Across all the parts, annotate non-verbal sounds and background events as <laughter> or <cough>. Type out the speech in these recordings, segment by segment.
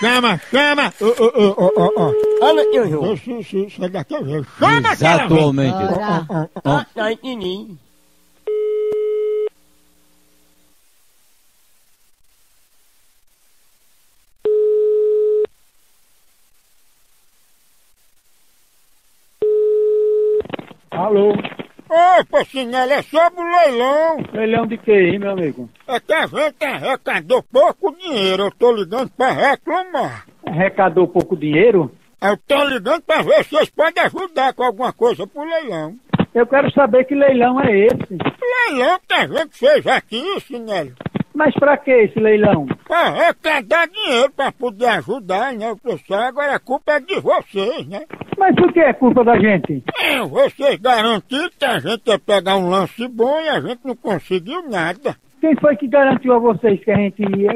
chama, chama! Ô, ô, ô, ô, ô, ô. Olha, eu jogo. Isso, isso, é. Chama aquela vez. Exatamente. Ó, ó, ó. Ah, tá. Alô, Opa, Sinela, é sobre o leilão. leilão de que, hein, meu amigo? É que a gente arrecadou pouco dinheiro. Eu tô ligando pra reclamar. Arrecadou pouco dinheiro? Eu tô ligando pra ver se vocês podem ajudar com alguma coisa pro leilão. Eu quero saber que leilão é esse. Leilão que a gente fez aqui, Sinela, Mas pra que esse leilão? pra arrecadar dinheiro pra poder ajudar, né, o pessoal. Agora a culpa é de vocês, né? Mas por que é culpa da gente? É, vocês garantiram que a gente ia pegar um lance bom e a gente não conseguiu nada. Quem foi que garantiu a vocês que a gente ia?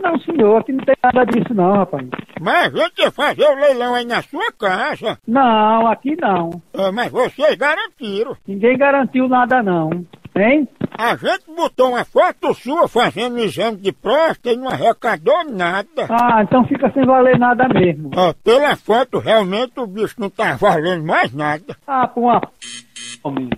Não, senhor, aqui não tem nada disso não, rapaz. Mas a gente ia fazer o leilão aí na sua casa. Não, aqui não. É, mas vocês garantiram. Ninguém garantiu nada não. Hein? A gente botou uma foto sua fazendo exame de próstata e não arrecadou nada. Ah, então fica sem valer nada mesmo. Ó, pela foto, realmente o bicho não tá valendo mais nada. Ah, com uma.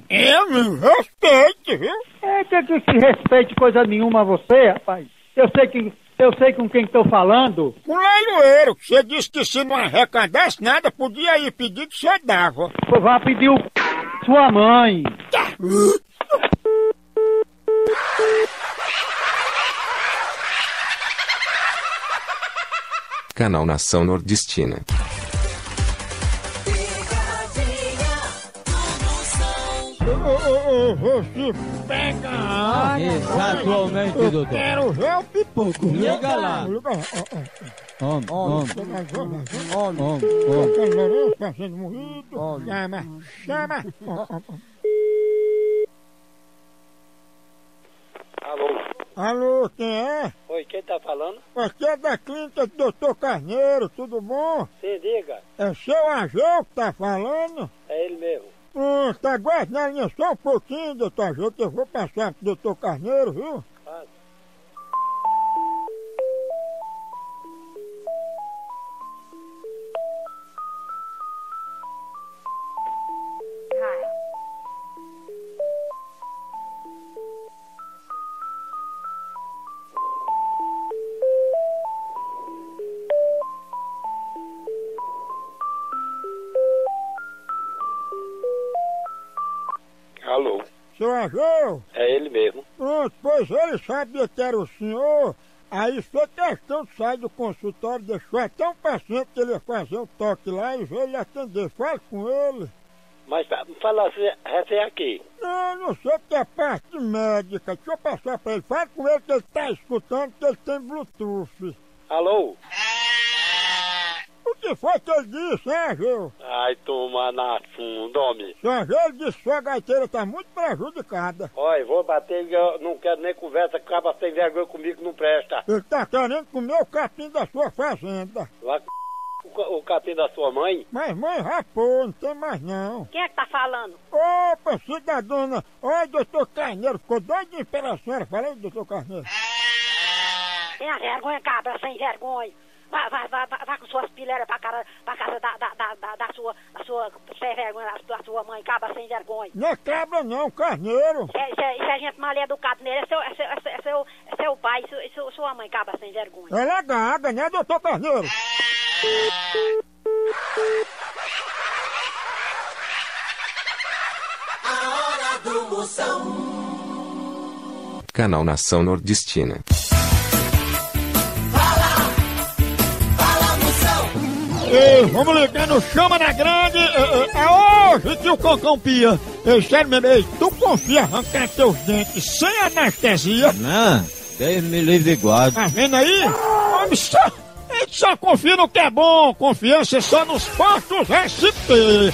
Eu me respeite, viu? É que, que se respeite coisa nenhuma a você, rapaz. Eu sei que eu sei com quem estou falando. Com o leiloeiro, que você disse que se não arrecadasse nada, podia ir pedir que você dava. Vai pedir o sua mãe. Canal Nação Nordestina. Ô, ô, ô, você pega a água. Exatamente, Eu doutor. quero ver o pipoco. Liga lá. Homem, homem. Homem, homem, homem. Fazendo moído. Homem. Chama, chama. Ó, ó, ó. Alô? Alô, quem é? Oi, quem tá falando? Aqui é da clínica do Doutor Carneiro, tudo bom? Sim, diga. É seu Ageu que tá falando? É ele mesmo. Pronto, aguarde na linha só um pouquinho, doutor Ageu, que eu vou passar pro doutor Carneiro, viu? Ageu, É ele mesmo. pronto, pois ele sabia que era o senhor, aí foi questão de sair do consultório, deixou até um paciente que ele ia fazer o toque lá e veio lhe atender, fale com ele. Mas fa- fala assim, recém aqui. Não, não sei que é parte médica, deixa eu passar pra ele, fale com ele que ele tá escutando, que ele tem Bluetooth. Alô? O que foi que ele disse, hein? Ai, toma na funda, homem. Seu ele disse que sua gaiteira tá muito prejudicada. Olha, vou bater, eu não quero nem conversa, acaba sem vergonha comigo, não presta. Ele tá querendo comer o capim da sua fazenda. Lá c... o o capim da sua mãe. Mas mãe rapou, não tem mais não. Quem é que tá falando? Opa, cidadona! Oi, doutor Carneiro, ficou doidinho pela senhora. Falei, doutor Carneiro. Tenha vergonha, cabra, sem vergonha. Vai, vai, vai, vai, vai com suas pileiras pra, cara, pra casa da, da, da, da, da sua, da sua, sem vergonha, da, sua mãe, cabra, sem vergonha. Não é cabra não, Carneiro. Isso é, isso é, isso é gente mal educada nele, é seu, é seu, é seu, é seu, é seu pai, isso, sua mãe, cabra, sem vergonha. Ela é gaga, né, doutor Carneiro? Canal Nação Nordestina. Ei, vamos ligar no Chama na Grande. É, é, é hoje que o Cocão pia. Ei, sério mesmo, ei, tu confia arrancar teus dentes sem anestesia? Não, Deus me livre guarde. Tá vendo aí? Homem, só, a gente só confia no que é bom. Confiança é só nos postos SP.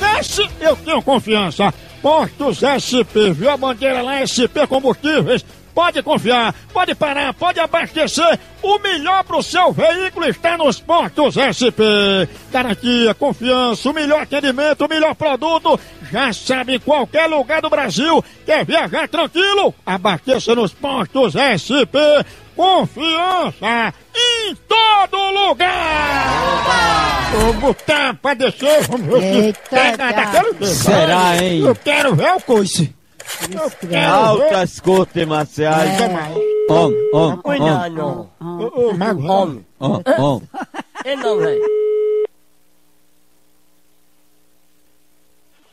Nesse eu tenho confiança. Postos SP, viu a bandeira lá SP Combustíveis? Pode confiar, pode parar, pode abastecer. O melhor pro seu veículo está nos postos SP. Garantia, confiança, o melhor atendimento, o melhor produto. Já sabe, em qualquer lugar do Brasil. Quer viajar tranquilo? Abasteça nos postos SP. Confiança em todo lugar! Vou botar pra descer, vamos ver se pega daquele jeito. Será, hein? Eu quero ver o coice. Altas cortes marciais. Om, om, Cuidado. Ô, ô, Mago, Homem. om, om. Ele não vem.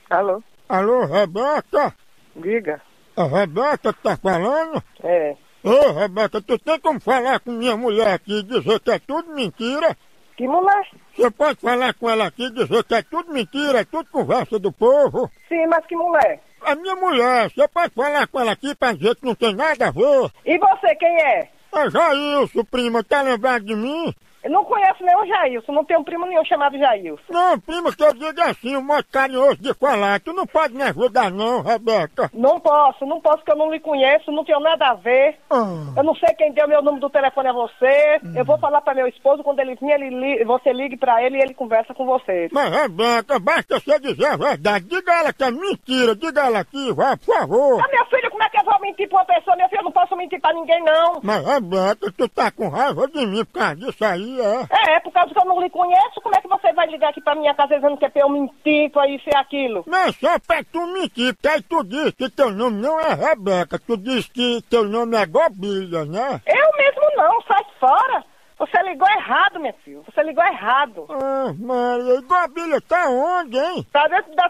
Alô, Alô, Rebeca? diga. A Rebeca que tá falando? É. Ô, Rebeca, tu tem como falar com minha mulher aqui e dizer que é tudo mentira? Que mulher? Você pode falar com ela aqui e dizer que é tudo mentira, é tudo conversa do povo? Sim, mas que mulher? A minha mulher, você pode falar com ela aqui pra dizer que não tem nada a ver? E você, quem é? É Jailson, prima, tá lembrado de mim? Eu não conheço nenhum Jailson, não tenho um primo nenhum chamado Jailson. Não, prima, que eu digo assim, um modo carinhoso de falar. Tu não pode me ajudar não, Rebeca. Não posso, não posso que eu não lhe conheço, não tenho nada a ver. Ah, Eu não sei quem deu meu número do telefone a você. Eu vou falar pra meu esposo, quando ele vir, ele li- você ligue pra ele e ele conversa com você. mas Rebeca, basta você dizer a verdade. Diga ela que é mentira, diga ela aqui, vai, por favor. Ah, meu filho, como é que eu vou mentir pra uma pessoa? Meu filho, eu não posso mentir pra ninguém, não. Mas Rebeca, tu tá com raiva de mim por causa disso aí, é? É, é por causa que eu não lhe conheço, como é que você vai ligar aqui pra minha casa dizendo que é pra eu mentir, pra isso e aquilo? Não é só pra tu mentir, porque aí tu diz que teu nome não é Rebeca, tu diz que teu nome é Gobilha, né? Eu mesmo não, sai fora. Você ligou errado, meu filho. Você ligou errado. Ah, Maria, e Gobilha tá onde, hein? Tá dentro da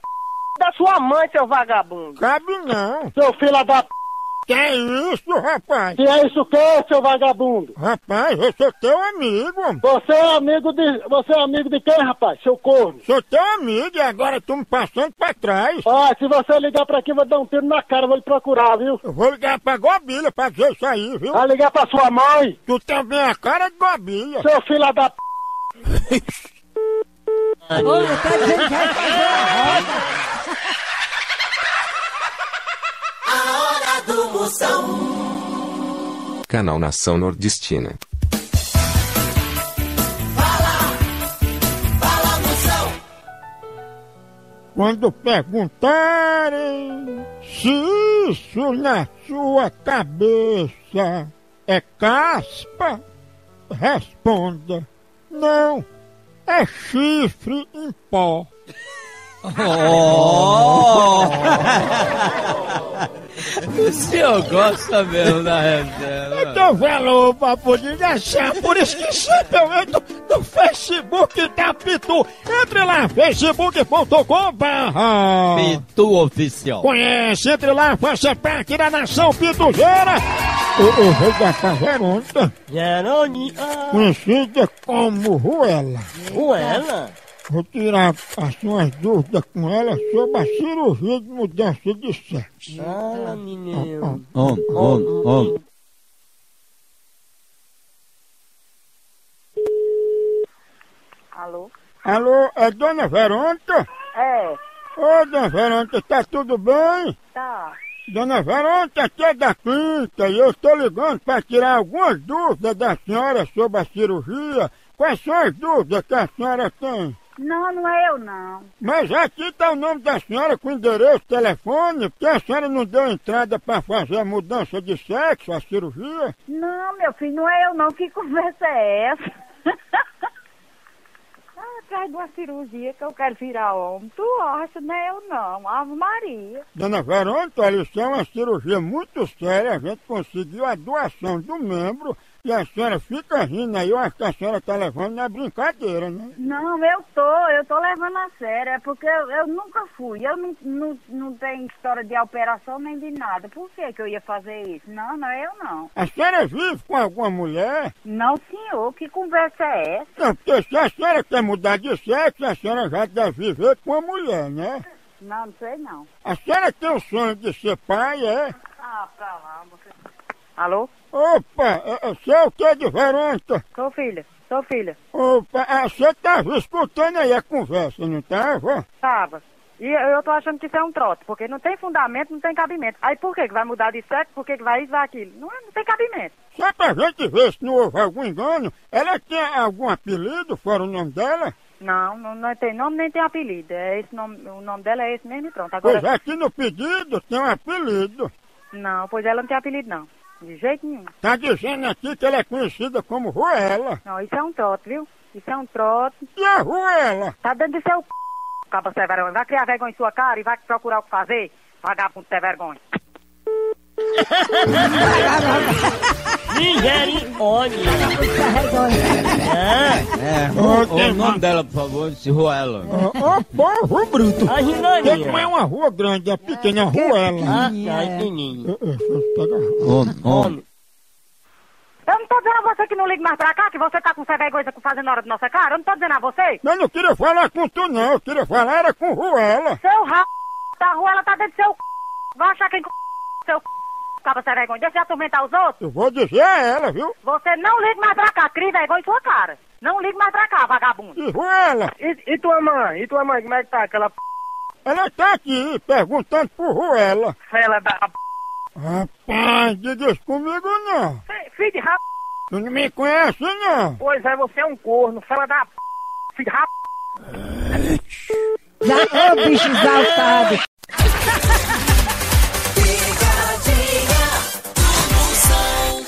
da sua mãe, seu vagabundo. Cabe não. Seu filho da p... Que é isso, rapaz? Que é isso que, seu vagabundo? Rapaz, eu sou teu amigo. Você é amigo de. Você é amigo de quem, rapaz? Seu corno. Sou teu amigo e agora tu me passando pra trás. Ó, se você ligar pra aqui, eu vou dar um tiro na cara, vou lhe procurar, viu? Eu vou ligar pra Gobilha pra dizer isso aí, viu? Vai ligar pra sua mãe, Tu também é a cara de Gobilha. seu filho da p... Olha, tá dizendo que vai fazer a roda. Canal Nação Nordestina. Quando perguntarem se isso na sua cabeça é caspa, responda: não, é chifre em pó. <laughs> O senhor gosta mesmo da reserva. Eu dou valor pra poder achar, por isso que sempre eu entro no Facebook da Pitu. Entre lá, facebook.com barra. Pitu oficial. Conhece, entre lá, faça parte da nação pituzeira. O, o rei da Caverônica, Jerônimo. conhecida como Ruela. Ruela. Vou tirar assim, umas dúvidas com ela sobre a cirurgia de mudança de sexo. Fala, menino. Om, om, om. Alô? Alô, é Dona Verônica? É, Ô, Dona Verônica, tá tudo bem? tá. Dona Verônica, aqui é da clínica e eu estou ligando para tirar algumas dúvidas da senhora sobre a cirurgia. Quais são as dúvidas que a senhora tem? Não, não é eu não. Mas aqui está o nome da senhora com endereço, telefone, porque a senhora não deu entrada para fazer a mudança de sexo, a cirurgia. Não, meu filho, não é eu não. Que <laughs> conversa é essa? <laughs> Ah, Atrás de uma cirurgia que eu quero virar homem. Tu acha, não é eu não. Ave Maria. Dona Verônica, isso é uma cirurgia muito séria. A gente conseguiu a doação do membro e a senhora fica rindo aí. Eu acho que a senhora está levando na brincadeira, né? Não, eu tô, eu tô levando a sério. É porque eu, eu nunca fui. Eu não, não, não tenho história de operação nem de nada. Por que que eu ia fazer isso? Não, não eu não. A senhora vive com alguma mulher? Não, senhor. Que conversa é essa? Não, porque se a senhora quer mudar de sexo, a senhora já deve viver com uma mulher, né? Não, não sei não. A senhora tem o sonho de ser pai, é? Ah, pra lá, você... Alô? Opa, é- é- você é o que de Verônica? Sou filha, sou filha. Opa, ah, você estava escutando aí a conversa, não estava? Tava. E eu, tô achando que isso é um trote, porque não tem fundamento, não tem cabimento. Aí por que que vai mudar de sexo? Por que que vai isso, vai aquilo? Não, é- não tem cabimento. Só pra gente ver se não houve algum engano, ela tinha algum apelido fora o nome dela? Não, não, não tem nome nem tem apelido. É esse nome, o nome dela é esse mesmo e pronto. Agora, Pois aqui no pedido tem um apelido. não, pois ela não tem apelido não. De jeito nenhum. Tá dizendo aqui que ela é conhecida como Ruela. Não, isso é um trote, viu? Isso é um trote. E a Ruela? Tá dentro de seu c... Caba sem vergonha. Vai criar vergonha em sua cara e vai procurar o que fazer. Vagabundo sem vergonha. Misericórdia. É. O, o nome dela, por favor, se Ruela. Ó, povo bruto. A Ginaninha. não é uma rua grande, é pequena, é Ruela. Ah, tá, pega. Homem. Eu não tô dizendo a você que não ligue mais pra cá, que você tá com sem vergonha fazendo hora de nossa cara. Eu não tô dizendo a você. Eu não queria falar com tu, não. Eu queria falar era com Ruela. Seu rabo da rua, ela tá dentro do seu c... Vai achar quem c... seu c... Caba sem vergonha. Deixa de atormentar os outros. Eu vou dizer a ela, viu? Você não ligue mais pra cá. Cria vergonha em sua cara. Não ligue mais pra cá, vagabundo. E Ruela, E, e tua mãe? E tua mãe, como é que tá? Aquela p... ela tá aqui perguntando por Ruela. fela da p... Rapaz, diga isso comigo não. Fi- Filho de rap... Tu não me conhece, não. Pois é, você é um corno, fela da p... Filho de rap... Já, ô bicho exaltado. <laughs>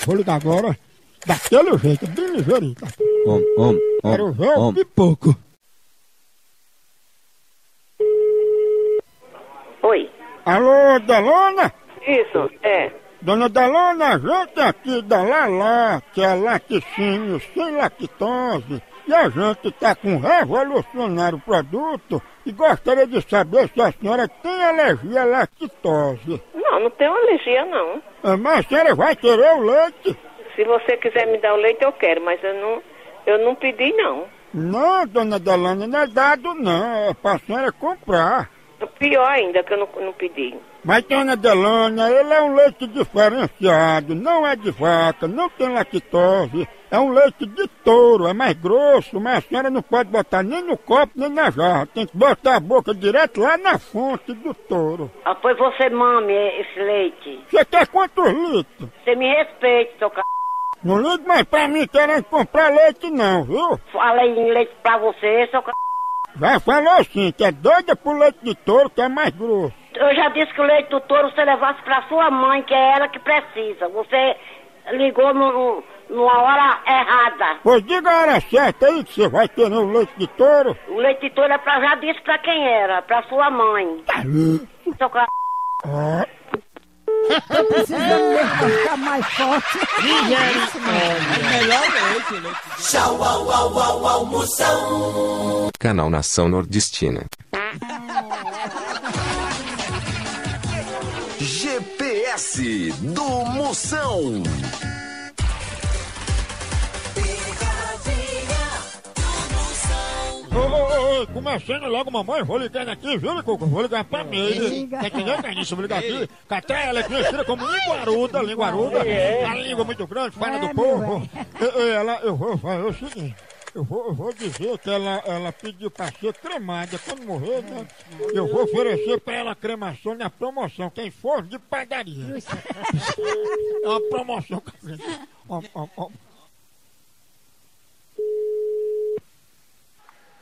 Vou ligar agora. Daquele jeito, bem ligeirinho. tá? Homem, homem, Quero ver pipoco. Oi. Alô, Delona? Isso, é. Dona Delona, a gente aqui da Lala, que é laticínio sem lactose, e a gente tá com um revolucionário produto e gostaria de saber se a senhora tem alergia à lactose. Não, não tenho alergia, não. Ah, Mas a senhora vai querer o leite? Se você quiser me dar o leite, eu quero, mas eu não, eu não pedi, não. Não, dona Delona, não é dado não, é pra senhora comprar. Pior ainda que eu não, não pedi. Mas, dona Delana, ele é um leite diferenciado, não é de vaca, não tem lactose, é um leite de touro, é mais grosso, mas a senhora não pode botar nem no copo nem na jarra, tem que botar a boca direto lá na fonte do touro. Ah, pois você mame esse leite. Você quer quantos litros? Você me respeite, seu c... Não ligue mais pra mim querendo comprar leite não, viu? Falei em leite pra você, seu c... Já falou assim, que é doida pro leite de touro, que é mais grosso. Eu já disse que o leite do touro você levasse pra sua mãe, que é ela que precisa. Você ligou no, no- numa hora errada. Pois diga a hora certa aí que você vai ter o leite de touro. O leite de touro é pra, já disse pra quem era, pra sua mãe. Tá louco. Seu c... Precisando mesmo pra ficar mais forte. É melhor leite, leite. Tchau, au, au, au, almoção. Canal Nação Nordestina. <laughs> GPS do Moção. Ô, ô, ô, começando logo, mamãe, vou ligando aqui, viu, Cuco? Vou ligar pra Meire. Tá entendendo, Carniça? Vou ligar aqui. Catré, ela é conhecida como linguaruda, linguaruda. A língua muito grande, fala É, do povo. E- e ela, eu vou fazer o seguinte. Eu vou, eu vou dizer que ela, ela pediu pra ser cremada. Quando morrer, né? Eu vou oferecer pra ela cremação na promoção. Quem for de padaria. É uma promoção. Ó, ó, ó.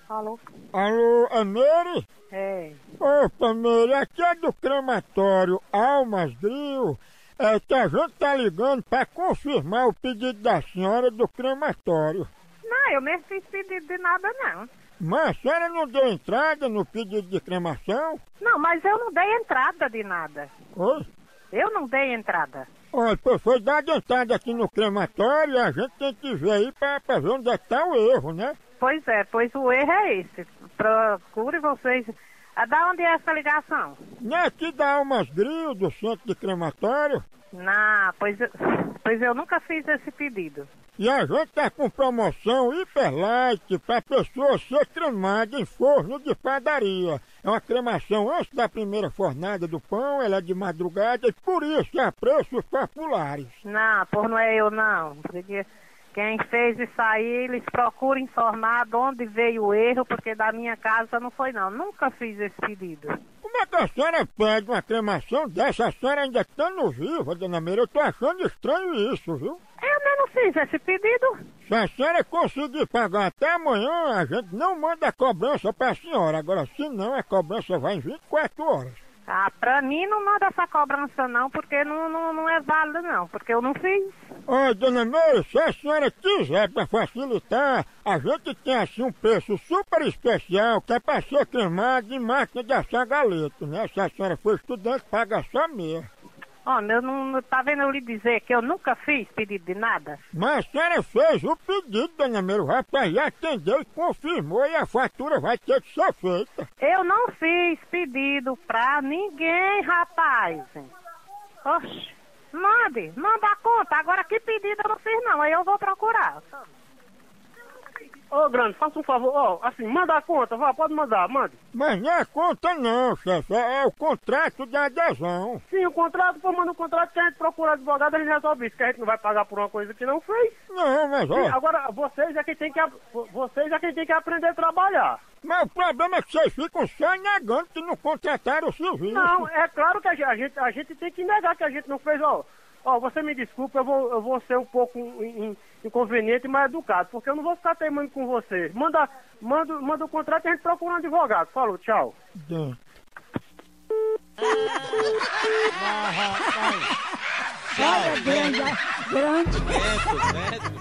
Alô? Alô, é Meire? É. Opa, Meire, aqui é do crematório Almas Grill. É que a gente tá ligando pra confirmar o pedido da senhora do crematório. Não, eu nem fiz pedido de nada, não. Mas a senhora não deu entrada no pedido de cremação? Não, mas eu não dei entrada de nada. Oi? Eu não dei entrada. Olha, pô, foi dada entrada aqui no crematório e a gente tem que ver aí pra, pra ver onde é que tá o erro, né? Pois é, pois o erro é esse. Procure vocês. Ah, Da onde é essa ligação? Não é aqui da Almas Grill, do centro de crematório. Não, pois, eu- pois eu nunca fiz esse pedido. E a gente tá com promoção Hiper Light pra pessoa ser cremada em forno de padaria. É uma cremação antes da primeira fornada do pão, ela é de madrugada e por isso é a preços populares. Não, por não é eu não. Porque Quem fez isso aí, eles procuram informar de onde veio o erro, porque da minha casa não foi não. Nunca fiz esse pedido. Como é que a senhora pede uma cremação dessa? A senhora ainda estando viva, dona Meira. Eu tô achando estranho isso, viu? Eu mesmo fiz esse pedido. Se a senhora conseguir pagar até amanhã, a gente não manda a cobrança pra senhora. Agora, se não, a cobrança vai em 24 horas. Ah, pra mim não manda essa cobrança não, porque não, não, não é válido não, porque eu não fiz. Ô, dona Meire, se a senhora quiser pra facilitar, a gente tem assim um preço super especial que é pra ser cremado em máquina de assar galeto, né? Se a senhora for estudante, paga só meia. Ó, eu não, tá vendo eu lhe dizer que eu nunca fiz pedido de nada? Mas a senhora fez o pedido, dona Meire, o rapaz já atendeu e confirmou e a fatura vai ter que ser feita. Eu não fiz pedido pra ninguém, rapaz. Oxe, mande, manda a conta. Agora que pedido eu não fiz não, aí eu vou procurar. Ô, grande, faça um favor, ó, assim, manda a conta, vá, pode mandar, mande. Mas não é conta não, chefe, é, é o contrato de adesão. Sim, o contrato, pô, manda o contrato que a gente procura advogado, ele resolve isso, que a gente não vai pagar por uma coisa que não fez. Não, mas ó, agora, vocês é quem tem que, vocês é quem tem que aprender a trabalhar. mas o problema é que vocês ficam só negando que não contrataram o serviço. Não, é claro que a gente, a gente, a gente tem que negar que a gente não fez, ó. Ó, você me desculpa, eu vou, eu vou ser um pouco in- in- inconveniente, mas educado, porque eu não vou ficar teimando com você. Manda, manda, manda o contrato e a gente procura um advogado. Falou, tchau. Dentro. Olha, grande, grande.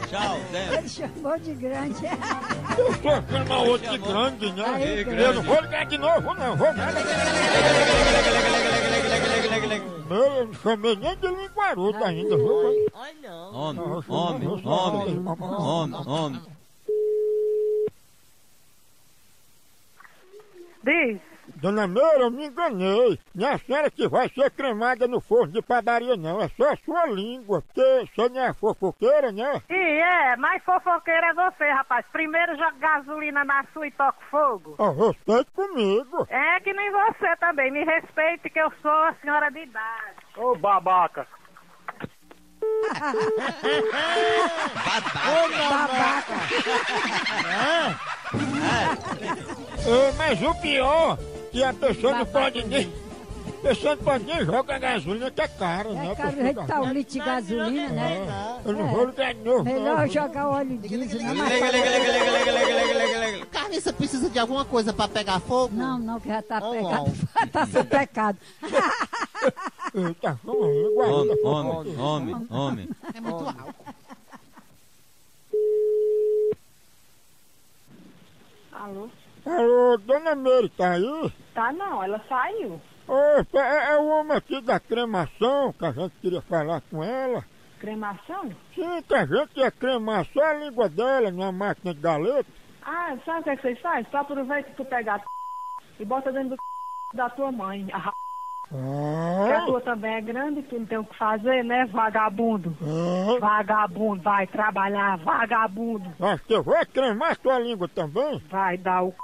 Tchau, Ele chamou de grande. Eu achando uma outra de grande, né? Aí, Eu não vou ligar de novo, não, vou nada. Eu não chamei nem de linguarudo ainda, viu? Homem, homem, homem, homem, homem. Diz, Dona Meira, eu me enganei. Não é a senhora que vai ser cremada no forno de padaria, não. É só a sua língua, porque você não é fofoqueira, né? e é, mais fofoqueira é você, rapaz. Primeiro joga gasolina na sua e toca fogo. Ó, respeite comigo. É que nem você também, me respeite que eu sou a senhora de idade. Ô, babaca. É, mas o pior, que a pessoa não pode nem... A pessoa não pode nem jogar gasolina, que é caro, né? É caro, jeito que tá o litro de gasolina, né? Eu não vou ligar de novo, Melhor jogar óleo diesel, não mais Carniça precisa de alguma coisa pra pegar fogo? Não, não, que já tá Oh, pecado. <laughs> tá sem pecado. <laughs> Eita, vamos aí, guarda. Homem, homem, homem, homem. É muito alto. Alô? Alô, dona Meire, tá aí? Tá não, ela saiu. Opa, é, é o homem aqui da cremação, que a gente queria falar com ela. Cremação? Sim, que a gente ia cremar só a língua dela numa máquina de galeta. Ah, sabe o que, é que vocês fazem? Só aproveita que tu pega a <laughs> e bota dentro do <laughs> da tua mãe. A <laughs> que a Ah, tua também é grande, tu não tem o que fazer, né, vagabundo? ah. Vagabundo, vai trabalhar, vagabundo. Que eu vou cremar sua língua também. Vai dar o c...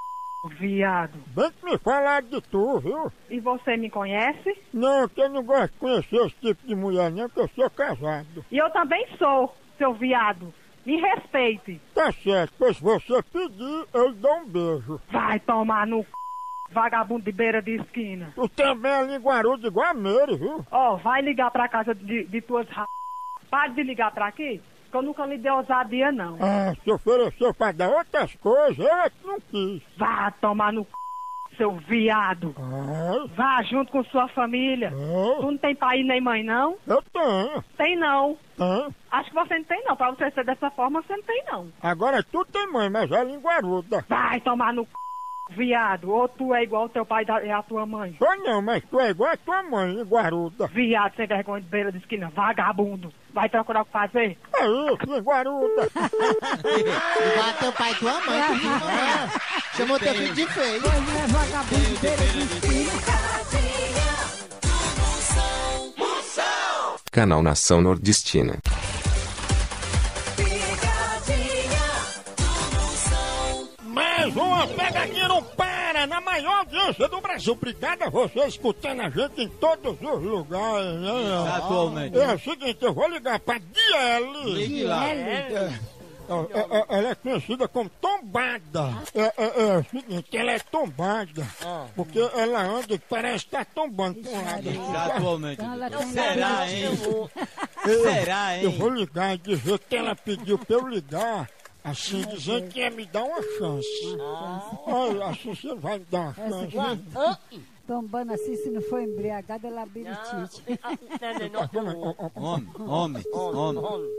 viado. Bem que me falaram de tu, viu? E você me conhece? Não, que eu não gosto de conhecer esse tipo de mulher não, que eu sou casado. E eu também sou, seu viado. Me respeite. Tá certo, pois se você pedir, eu lhe dou um beijo. Vai tomar no c... vagabundo de beira de esquina. Tu também é linguarudo igual a Meire, viu? Ó, vai ligar pra casa de, de tuas ra... Pare de ligar pra aqui, que eu nunca lhe dei ousadia, não. Ah, se ofereceu pra dar outras coisas, eu é que não quis. Vá tomar no c... seu viado. Ah, Vá junto com sua família. ah, Tu não tem pai nem mãe, não? eu tenho, Tem não. Acho que você não tem não. Pra você ser dessa forma, você não tem não. Agora tu tem mãe, mas é linguaruda. Vai tomar no c... viado. Ou tu é igual teu pai da- e a tua mãe. Sou não, mas tu é igual a tua mãe, linguaruda. Viado, sem vergonha de beira de esquina. Vagabundo. Vai procurar o que fazer? É isso, linguaruda. Igual a teu pai e tua mãe, mamãe? Chamou teu filho de feio. Pois é vagabundo de beira de esquina. Canal Nação Nordestina. Mais uma pegadinha não para na maior audiência do Brasil. Obrigado a você escutando a gente em todos os lugares, né? Atualmente. É o seguinte, eu vou ligar pra Diele. Ligue lá. Ele, Ó, é- é- ela é conhecida como tombada. É, é- é o seguinte, ela é tombada. Porque ela anda e parece estar tombando pra um lado. Exatamente. Ela Será, hein? Eu- Será, hein? Eu vou ligar e dizer que ela pediu pra eu ligar, assim, dizendo que ia me dar uma chance. Olha, assim você vai me dar uma Essa chance. aqui, tombando assim, se não for embriagada, é labirintite. Homem, homem, homem.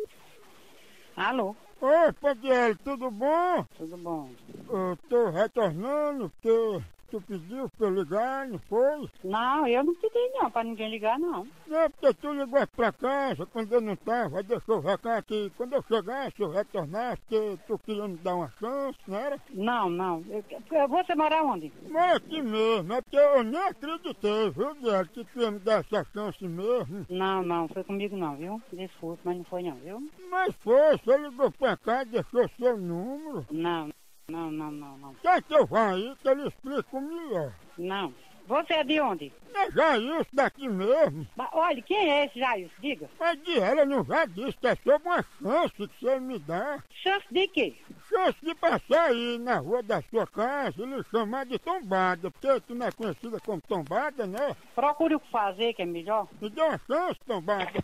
Alô? Opa, Diel, tudo bom? Tudo bom? Eu tô retornando porque tu pediu pra eu ligar, não foi? Não, eu não pedi não pra ninguém ligar, não. Não, porque tu ligou pra casa quando eu não tava, aí deixou o recado que quando eu chegasse, eu retornasse, porque tu queria me dar uma chance, não era? Não, não. Eu, eu- você mora onde? Mora aqui mesmo, é porque eu nem acreditei, viu, Diel, que tu ia me dar essa chance mesmo. Não, não, foi comigo não, viu? Desculpe, mas não foi não, viu? Mas foi, você ligou pra cá e deixou seu número. Não, não, não, não, não. Quer que eu vá aí que ele explica melhor? Não. Você é de onde? É Jair daqui mesmo. Ba- Olha, quem é esse Jair? Diga. Mas de ela não já disse que é sobre uma chance que você me dá. Chance de quê? Chance de passar aí na rua da sua casa e lhe chamar de tombada, porque tu não é conhecida como tombada, né? Procure o que fazer, que é melhor. Me dê uma chance, tombada. <laughs>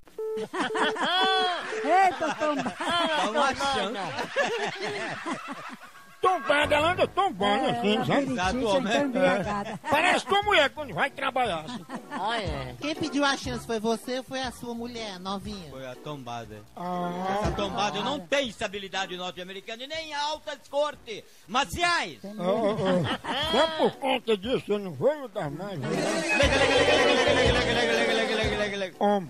Eita, tombada. Dá uma chance. <laughs> Tombada, ela anda tombando É, assim, sabe? embriagada. <laughs> Parece tua mulher quando vai trabalhar. Assim. Quem pediu a chance foi você ou foi a sua mulher, novinha? Foi a tombada. Ah, Essa tombada eu não tenho estabilidade norte-americana e nem altas corte. Maciais! oh, oh, oh. Só por conta disso eu não vou dar mais. Homem,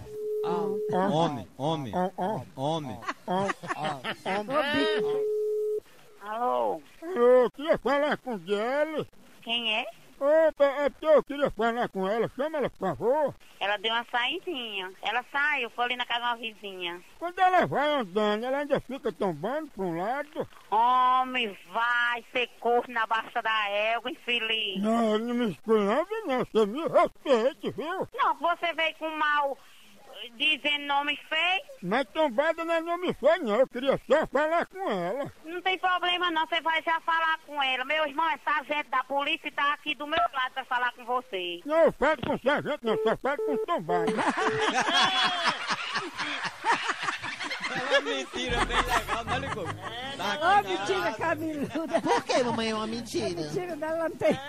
Homem, homem, homem, homem, homem. homem. Alô? Eu queria falar com o Diel. Quem é? Opa, é porque eu queria falar com ela. Chama ela, por favor. Ela deu uma saidinha. Ela saiu, foi ali na casa de uma vizinha. Quando ela vai andando, ela ainda fica tombando para um lado. Homem, vai ser corpo na baixa da égua, infeliz. Não, não me esculhambe não, você me respeite, viu? Não, você veio com mal dizendo nome feio. Mas tombada não é nome feio não, eu queria só falar com ela. Não tem problema não, você vai já falar com ela. Meu irmão é sargento da polícia e tá aqui do meu lado pra falar com você. Não, eu falo com sargento não, só falo com tombada. <laughs> É uma mentira bem legal, não ligou? Tá Ô, aqui, mentira cabeluda. Por que, mamãe, é uma mentira? Mentira dela não tem.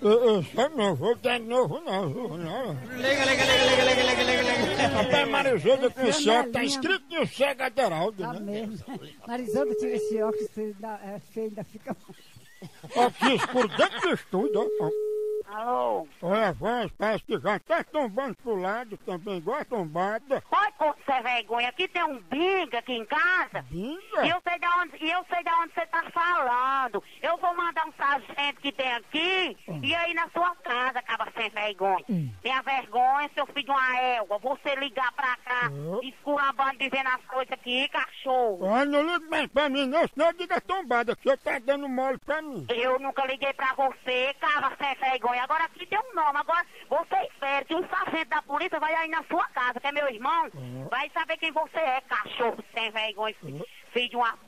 Eu, eu só não vou dar de novo não? Não. Liga, liga, liga, liga, liga, liga, liga, liga. Rapaz, Marisoda com esse óculos, tá escrito no cego Aderaldo, Tá né? mesmo. Marisoda tira esse óculos, se dá- é feio, ainda fica... Óculos por dentro do estúdio, ó. Alô? Olha a voz, parece que já tá tombando pro lado também, igual a tombada. Pode pôr sem vergonha. Aqui tem um binga aqui em casa. Binga? E eu sei de onde, e eu sei de onde você tá falando. Eu vou mandar um sargento que tem aqui e aí na sua casa, acaba sem vergonha. Tenha vergonha, seu filho de uma égua. Você ligar pra cá, esculambando, dizendo as coisas aqui, cachorro. Olha, não liga mais pra mim não, senão diga tombada, que você tá dando mole pra mim. Eu nunca liguei pra você, cara sem vergonha. Agora aqui tem um nome. Agora você espera que um sargento da polícia vai aí na sua casa, que é meu irmão. Vai saber quem você é, cachorro sem vergonha, fi- filho de uma.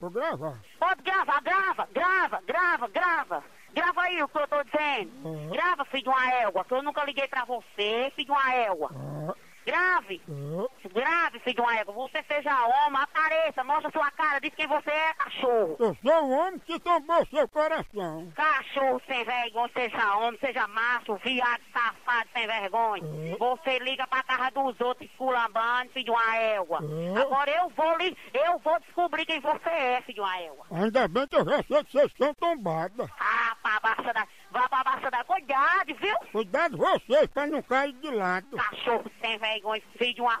Vou gravar. Pode gravar, grava, grava, grava, grava. Grava aí o que eu tô dizendo. Grava, filho de uma égua, que eu nunca liguei pra você, filho de uma égua. Grave. Grave, filho de uma égua. Você seja homem, apareça, mostra sua cara, diz quem você é, cachorro. Eu sou o homem que tombou seu coração. Cachorro sem vergonha, seja homem, seja macho, viado, safado, sem vergonha. Você liga pra casa dos outros, esculambando, filho de uma égua. Agora eu vou li, eu vou descobrir quem você é, filho de uma égua. Ainda bem que eu já sei que vocês são tombadas. Ah, pra baixa da, vá pra baixa da, cuidado, viu? Cuidado vocês pra não cair de lado. Cachorro sem vergonha, filho de uma...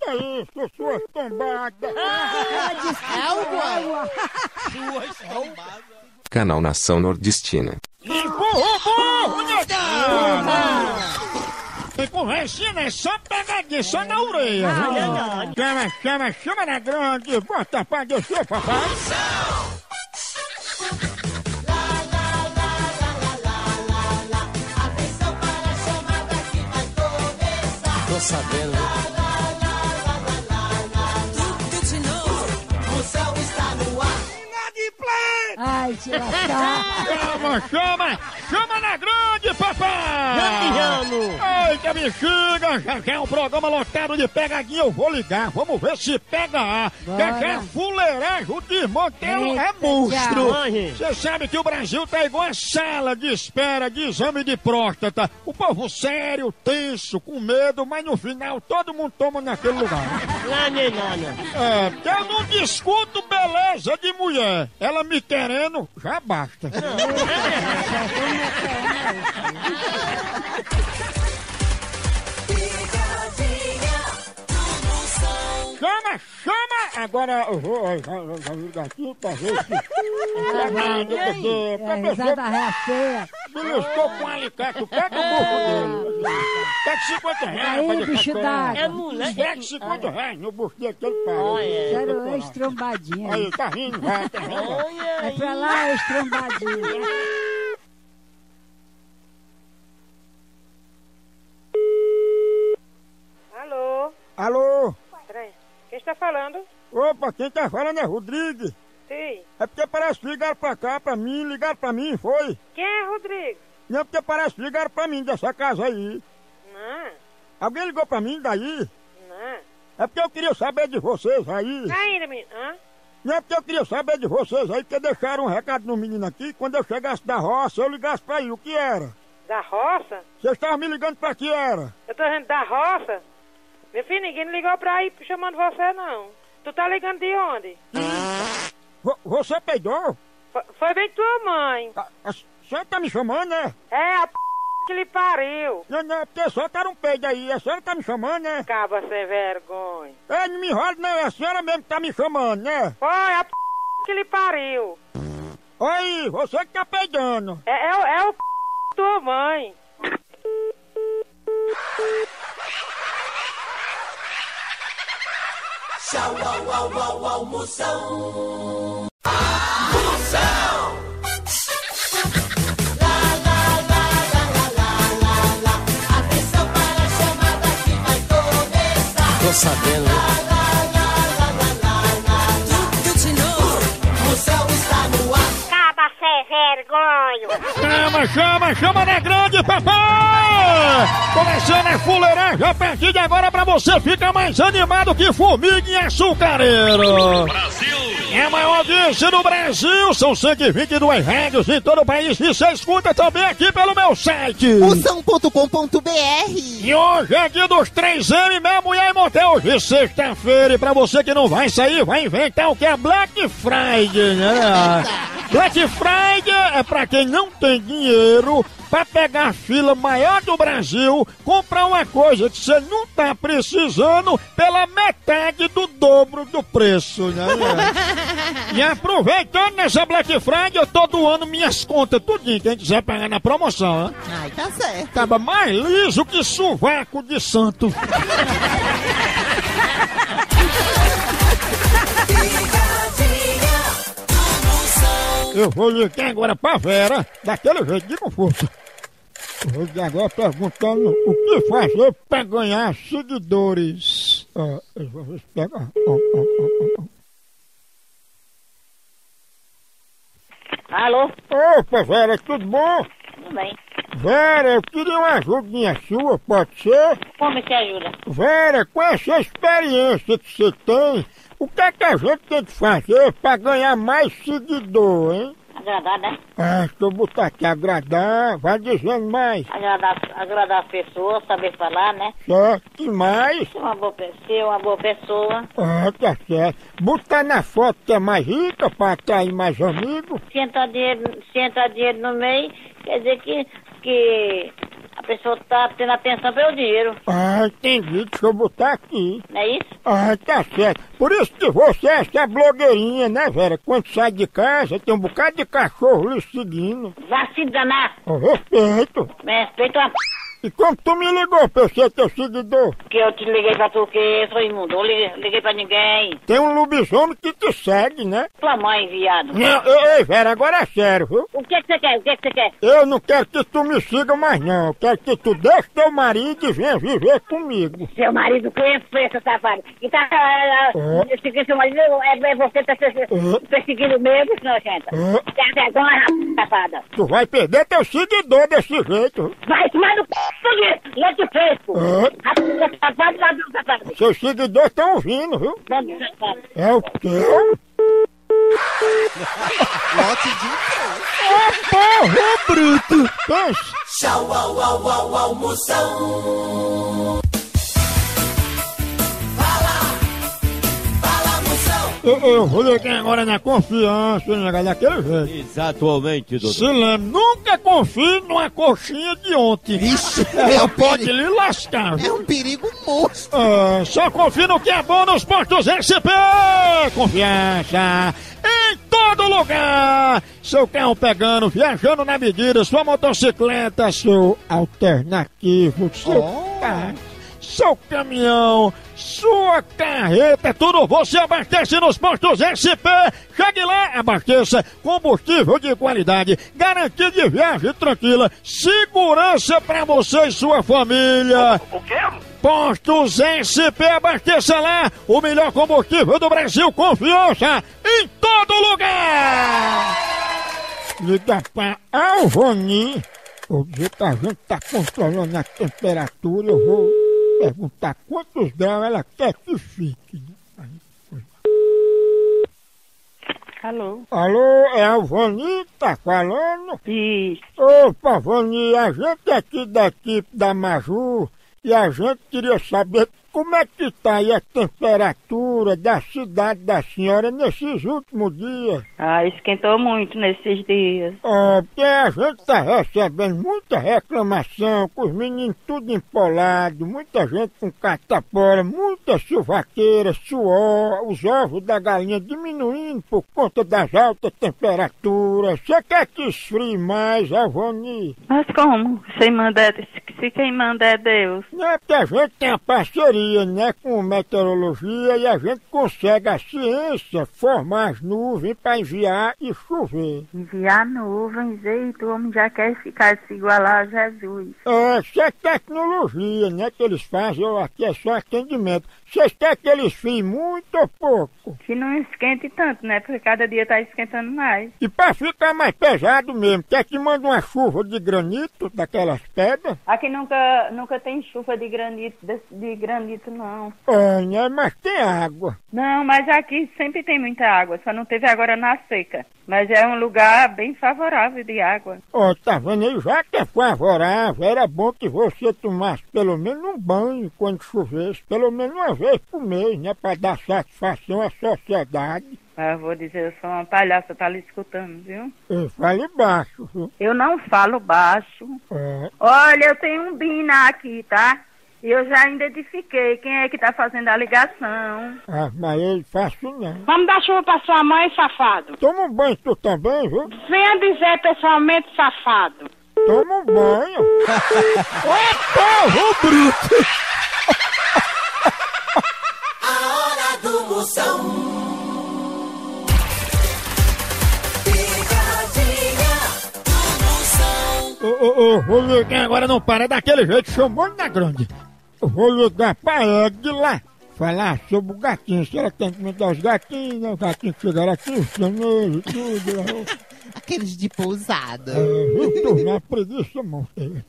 Que isso, suas tombadas. Duas tombadas. Canal Nação Nordestina. Empurra o burro, conversinha, né? Só pegadinha, só na orelha. viu? Chama, chama, chama na grande. Bota pra descer, papai. tô sabendo. céu está no ar. Ai, tira Chama, chama! Chama na grande, papai! Grande Eita, bexiga, já já é um programa lotado de pegadinha, eu vou ligar, vamos ver se pega. Já já é fuleiragem, o é monstro. Você sabe que o Brasil tá igual a sala de espera de exame de próstata. O povo sério, tenso, com medo, mas no final todo mundo toma naquele lugar. É, porque eu não discuto beleza de mulher. Ela me querendo, já basta. Chama, chama! Agora eu vou ó, já- já ligar aqui pra ver se. Chamando, porque pra É, pessoa risada reaceia. beliscou com um alicate, pega o burro dele. Pega 50 reais Aí, bicho d'água. ela. Pega 50 reais no burro dele que ele parou. Quero estrombadinha. Aí, tá rindo, vai, tá rindo. É pra lá, estrombadinha. <laughs> Alô? Peraí. Quem está falando? Opa, quem tá falando é Rodrigues. Sim. É porque parece que ligaram pra cá, pra mim, ligaram pra mim, foi? Quem é Rodrigo? Não é porque parece que ligaram pra mim dessa casa aí. Não, Alguém ligou pra mim daí? não. É porque eu queria saber de vocês aí. Ainda, menino. Hã? Não é porque eu queria saber de vocês aí, porque deixaram um recado no menino aqui. Quando eu chegasse da roça, eu ligasse pra ele. O que era? Da roça? Vocês estavam me ligando pra que era? Eu tô dizendo da roça? Meu filho, ninguém ligou pra aí chamando você, não. Tu tá ligando de onde? Vo- Você peidou? Fo- Foi bem tua mãe. A, a senhora tá me chamando, né? É a p que lhe pariu. Não, não, porque só quero um peido aí. A senhora tá me chamando, né? Caba sem vergonha. É, não me enrola não, é a senhora mesmo que tá me chamando, né? Foi a p que lhe pariu. Oi, você que tá peidando. É, é, é o p tua mãe. Tchau, au, au, au, almoção. Moção. Lá, lá, lá, lá, sem vergonha. Chama, chama, chama na grande, papai! Começando a fuleiragem a partir de agora pra você ficar mais animado que formiga em açucareiro. Brasil! É a maior audiência do Brasil, são 122 rádios em todo o país e você escuta também aqui pelo meu site. Moção.com.br E hoje é dia dos 3M, minha mulher e motel. Hoje, sexta-feira, e pra você que não vai sair, vai inventar o que é Black Friday, né? Black Friday é pra quem não tem dinheiro pra pegar a fila maior do Brasil, comprar uma coisa que você não tá precisando pela metade do dobro do preço, né? <laughs> E aproveitando nessa Black Friday, eu tô doando minhas contas, tudinho, quem quiser pagar na promoção, né? Ai, tá certo. Tava mais liso que sovaco de santo. <laughs> Eu vou ligar agora pra Vera, daquele jeito, de com ligar agora perguntando o que fazer pra ganhar seguidores. Ó, eu vou ver se pega. Ó, ó, ó, ó. Alô? Opa, Vera, tudo bom? Tudo bem. Vera, eu queria uma ajudinha sua, pode ser? Como te ajuda? Vera, com essa experiência que você tem, o que é que a gente tem que fazer pra ganhar mais seguidor, hein? Agradar, né? Ah, se eu botar aqui agradar, vai dizendo mais, Agradar, agradar as pessoas, saber falar, né? certo? E mais? Ser uma boa pessoa, ser uma boa pessoa. Ah, tá certo. Botar na foto que é mais rica pra atrair mais amigos. Se entrar dinheiro, se entrar dinheiro no meio, quer dizer que, que pessoa tá tendo atenção pelo dinheiro, Ah, entendi, deixa eu botar aqui. não é isso? Ah, tá certo. Por isso que você é essa blogueirinha, né, Vera? Quando sai de casa, tem um bocado de cachorro lhe seguindo. Vá se danar. Com respeito. Me uma p... E como tu me ligou pra eu ser teu seguidor? Que eu te liguei pra tu, que sou imundo. Eu liguei, liguei pra ninguém. Tem um lobisomem que te segue, né? Tua mãe, viado. Não, ei, ei, Vera, agora é sério, viu? O que que você quer? O que que você quer? Eu não quero que tu me siga mais não. Eu quero que tu deixe teu marido e venha viver comigo. Seu marido, foi esse safado? Que tá uh, seguindo seu marido, é, é você que tá É. perseguindo mesmo, nojenta. É. Tem vergonha, safada. Tu vai perder teu seguidor desse jeito. Vai tomar no c... leite fresco. É. Safado. Seus seguidores estão ouvindo, viu? É o quê? Lote de Ô, porra, bruto! Pensa. Tchau, au, au, au, almoção. Eu, eu vou ligar agora na confiança, né, daquele jeito. Exatamente, doutor. Se lembre, nunca confie numa coxinha de ontem. <laughs> Ela é um pode perigo. lhe lascar. É um perigo monstro. É, só confie no que é bom nos postos SP! Confiança! Em todo lugar! Seu carro pegando, viajando na medida, sua motocicleta, seu alternativo, seu Oh. carro, seu caminhão, sua carreta, tudo você abastece nos postos SP. Chegue lá, abasteça combustível de qualidade, garantia de viagem tranquila, segurança para você e sua família. O quê? Postos SP, abasteça lá, o melhor combustível do Brasil, confiança em todo lugar! Liga pra Alvoni, o dia que a gente tá controlando a temperatura, eu vou perguntar quantos graus ela quer que fique. Alô? Alô, é a Alvoni que tá falando? Isso. Opa, Vani, a gente é aqui da equipe da Maju e a gente queria saber como é que tá aí a temperatura da cidade da senhora nesses últimos dias. Ah, esquentou muito nesses dias. Ó, porque a gente tá recebendo muita reclamação, com os meninos tudo empolado, muita gente com catapora, muita chuvaqueira, suor, os ovos da galinha diminuindo por conta das altas temperaturas. Você quer que esfrie mais, Avoni? Mas como? Sem mandar, se quem manda é Deus. Não é porque a gente tem a parceria, né, com meteorologia e a gente consegue a ciência formar as nuvens para enviar e chover. Enviar nuvens, eita, o homem já quer ficar se igualar a Jesus. É, isso é tecnologia, né, que eles fazem, ou aqui é só atendimento. Vocês querem que eles fiem muito ou pouco? Que não esquente tanto, né? Porque cada dia tá esquentando mais. E para ficar mais pesado mesmo, quer que manda uma chuva de granito, daquelas pedras? Aqui nunca, nunca tem chuva de granito, de, de granito não. Né, mas tem água. Não, mas aqui sempre tem muita água, só não teve agora na seca. Mas é um lugar bem favorável de água. Ó, tá vendo aí? Já que é favorável, era bom que você tomasse pelo menos um banho quando chovesse, pelo menos uma vez por mês, né? Pra dar satisfação sociedade. Mas eu vou dizer, eu sou uma palhaça, tá lhe escutando, viu? Eu fale baixo, viu? Eu não falo baixo. É. Olha, eu tenho um Bina aqui, tá? E eu já identifiquei quem é que tá fazendo a ligação. Ah, mas eu faço não. Vamos dar chuva pra sua mãe, safado. Toma um banho tu também, viu? Venha dizer pessoalmente, safado. Toma um banho. <laughs> Ô, porro bruto! A do moção. Ô, ô, ô, vou ligar agora, não para daquele jeito, chamou na grande. Eu vou ligar pra Edla, falar sobre o gatinho, se ela tem que me dar os gatinhos, né? Os gatinhos que chegaram aqui, chaneiro, tudo. né? <laughs> Aqueles de pousada. É, viu, turma, a preguiça monstro.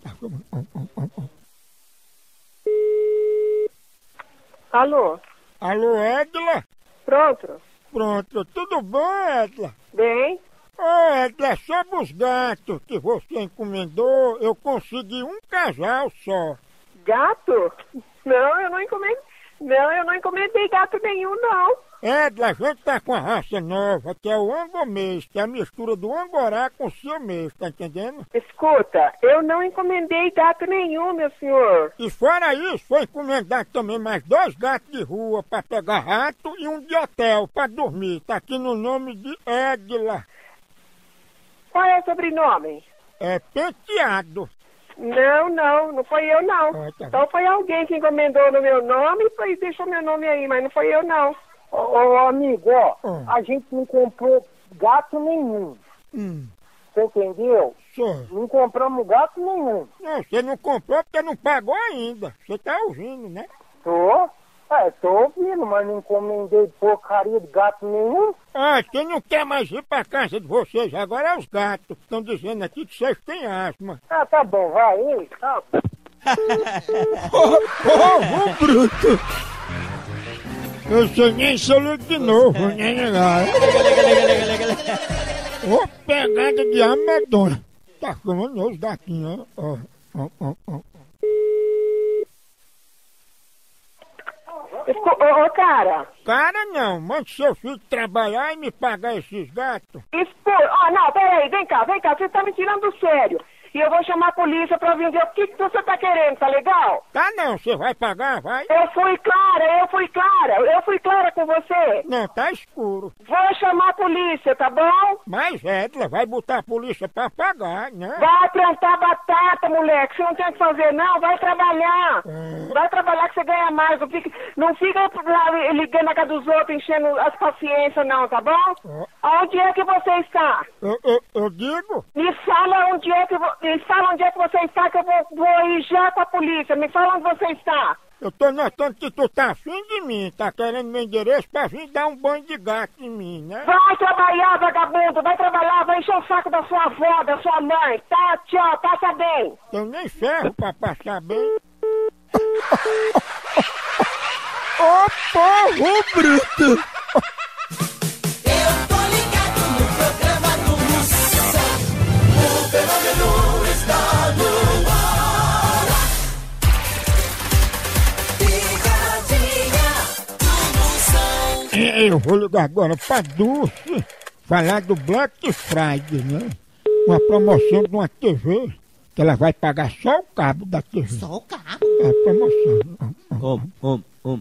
Alô? Alô, Edla? Pronto? Pronto, tudo bom, Edla? Bem? Ô, Edla, sobre os gatos que você encomendou, eu consegui um casal só. Gato? Não, eu não encomendei. Não, eu não encomendei gato nenhum, não. Edla, a gente tá com a raça nova, que é o angomês, que é a mistura do angorá com o siamês, tá entendendo? Escuta, eu não encomendei gato nenhum, meu senhor. E fora isso, foi encomendado também mais dois gatos de rua pra pegar rato e um de hotel pra dormir. Tá aqui no nome de Edla. Qual é o sobrenome? É penteado. Não, não, não foi eu não. Ah, tá. Então foi alguém que encomendou no meu nome e foi- deixou meu nome aí, mas não foi eu não. Ô, ô, amigo, ó, Hum. a gente não comprou gato nenhum. Hum. Você entendeu? Só. Não compramos gato nenhum. Não, você não comprou porque não pagou ainda. Você tá ouvindo, né? Tô? É, tô ouvindo, mas não encomendei porcaria de gato nenhum. Ah, quem não quer mais ir pra casa de vocês agora é os gatos. Estão dizendo aqui que vocês têm asma. Ah, tá bom, vai aí. Tá. <laughs> Ô, bruto! Eu sei nem se eu ligo de novo, né, negado? Ô, pegada de amedonha. Tá comendo os gatinhos, ó. Ó, ó, ó. Ô, ô, cara, Cara, não, mande seu filho trabalhar e me pagar esses gatos. expor. Ó, não, peraí, vem cá, vem cá, você tá me tirando do sério. E eu vou chamar a polícia pra vir ver o que, que você tá querendo, tá legal? Tá não, você vai pagar, vai? Eu fui clara, eu fui clara, eu fui clara com você. Não, tá escuro. Vou chamar a polícia, tá bom? Mas Edla vai botar a polícia pra pagar, né? Vai plantar batata, moleque. Você não tem o que fazer, não. Vai trabalhar. Vai trabalhar que você ganha mais. Não fica, não fica lá ligando na casa dos outros, enchendo as paciências, não, tá bom? Onde é que você está? Eu, eu, eu digo? Me fala onde é que, vo- me fala onde é que você está, que eu vou, vou ir já com a polícia. Me fala onde você está. Eu tô notando que tu tá afim de mim, tá querendo meu endereço pra vir dar um banho de gato em mim, né? Vai trabalhar, vagabundo. Vai trabalhar, vai encher o saco da sua avó, da sua mãe. Tá, tchau, passa bem. Tem nem ferro pra passar bem. Ô povo bruto! É, Eu vou ligar agora pra Dulce falar do Black Friday, né? Uma promoção de uma TV que ela vai pagar só o cabo da TV. Só o cabo? É promoção. Om, om, om.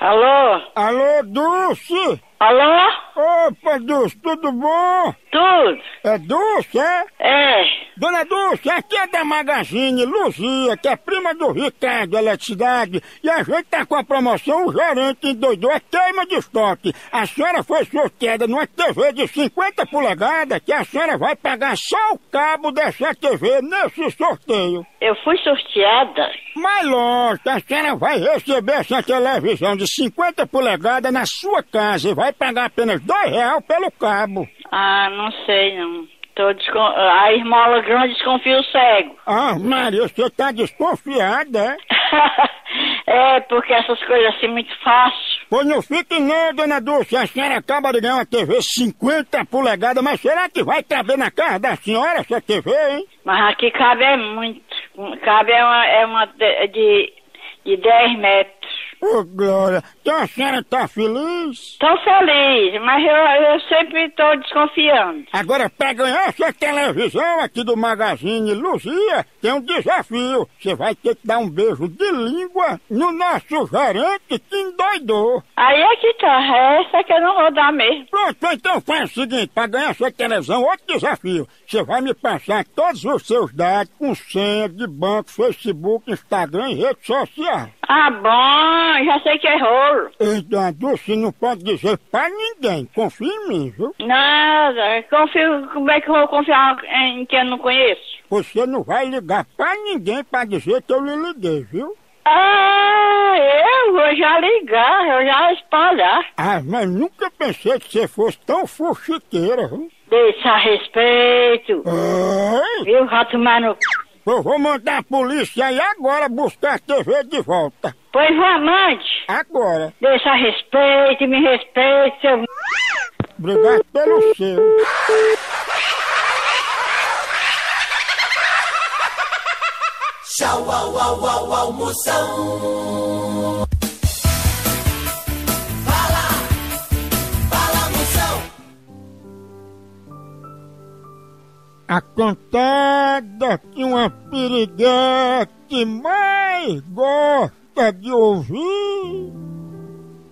Alô? Alô, Dulce? Alô? Opa, Dulce, tudo bom? Tudo. É Dulce, é? É. Dona Dulce, aqui é da Magazine Luzia, que é prima do Ricardo Eletricidade, e a gente tá com a promoção, o gerente endoidou a queima de estoque. A senhora foi sorteada numa TV de 50 polegadas, que a senhora vai pagar só o cabo dessa TV nesse sorteio. Eu fui sorteada. Mas lógico, a senhora vai receber essa televisão de 50 polegadas na sua casa e vai pagar apenas dois reais pelo cabo. Ah, não sei, não. Tô descon... A esmola grande desconfia o cego. Ah, Maria, você tá desconfiada, é? <laughs> É, porque essas coisas assim muito fácil. Pois não fique não, dona Dulce, a senhora acaba de ganhar uma TV 50 polegadas, mas será que vai caber na casa da senhora essa TV, hein? Mas aqui cabe é muito. Cabe é uma, é uma de, de, de 10 metros. Ô, Glória, então a senhora tá feliz? Tô feliz, mas eu, eu sempre tô desconfiando. Agora, pra ganhar essa televisão aqui do Magazine Luzia, tem um desafio. Você vai ter que dar um beijo de língua no nosso gerente que endoidou. Aí é que tá, é essa que eu não vou dar mesmo. Pronto, então faz o seguinte, pra ganhar essa televisão, outro desafio. Você vai me passar todos os seus dados com senha de banco, Facebook, Instagram e rede social. Ah, bom, já sei que é rolo. Então, Dulce não pode dizer pra ninguém. Confia em mim, viu? Nada, confio, como é que eu vou confiar em quem eu não conheço? Você não vai ligar pra ninguém pra dizer que eu lhe liguei, viu? Ah, eu vou já ligar, eu já espalhar. Ah, mas nunca pensei que você fosse tão fuxiqueira, viu? Deixa a respeito. Ai, Viu, rato mano? Eu vou mandar a polícia aí agora buscar a TV de volta. Pois vá, mande. Agora. Deixa respeito, me respeite, seu... Obrigado pelo seu. Tchau, au, au, au, au, A cantada que uma piriguete mais gosta de ouvir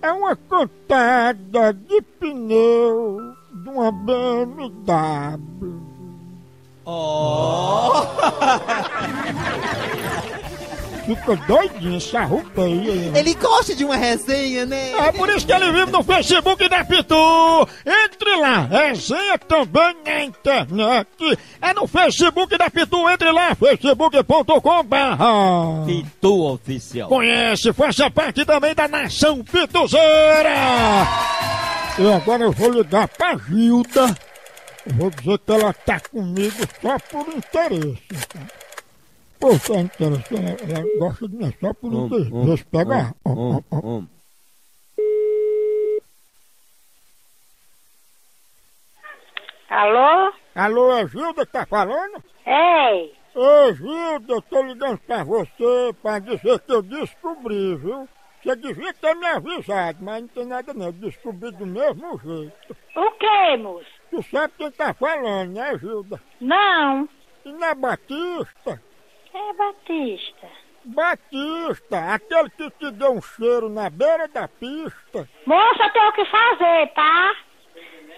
é uma cantada de pneu de uma BMW. <laughs> Fica doidinho, sarrupeia. Ele gosta de uma resenha, né? É por isso que ele vive no Facebook da Pitu. Entre lá, resenha também na internet. É no Facebook da Pitu, entre lá, facebook.com barra. Pitu Oficial. Conhece, faça parte também da Nação Pituzeira. E agora eu vou ligar pra Gilda. Vou dizer que ela tá comigo só por interesse. Tá? Por que interesse? Ela, gosta de mim só por hum, Deixa eu pegar. Alô? Alô, é Gilda que tá falando? Ei! Ô Gilda, eu tô ligando pra você pra dizer que eu descobri, viu? Você devia ter me avisado, mas não tem nada não. Eu descobri do mesmo jeito. O que, moço? Tu sabe quem tá falando, né, Gilda? Não. E não é Batista? É Batista. Batista, aquele que te deu um cheiro na beira da pista. Moça, eu tenho o que fazer, tá?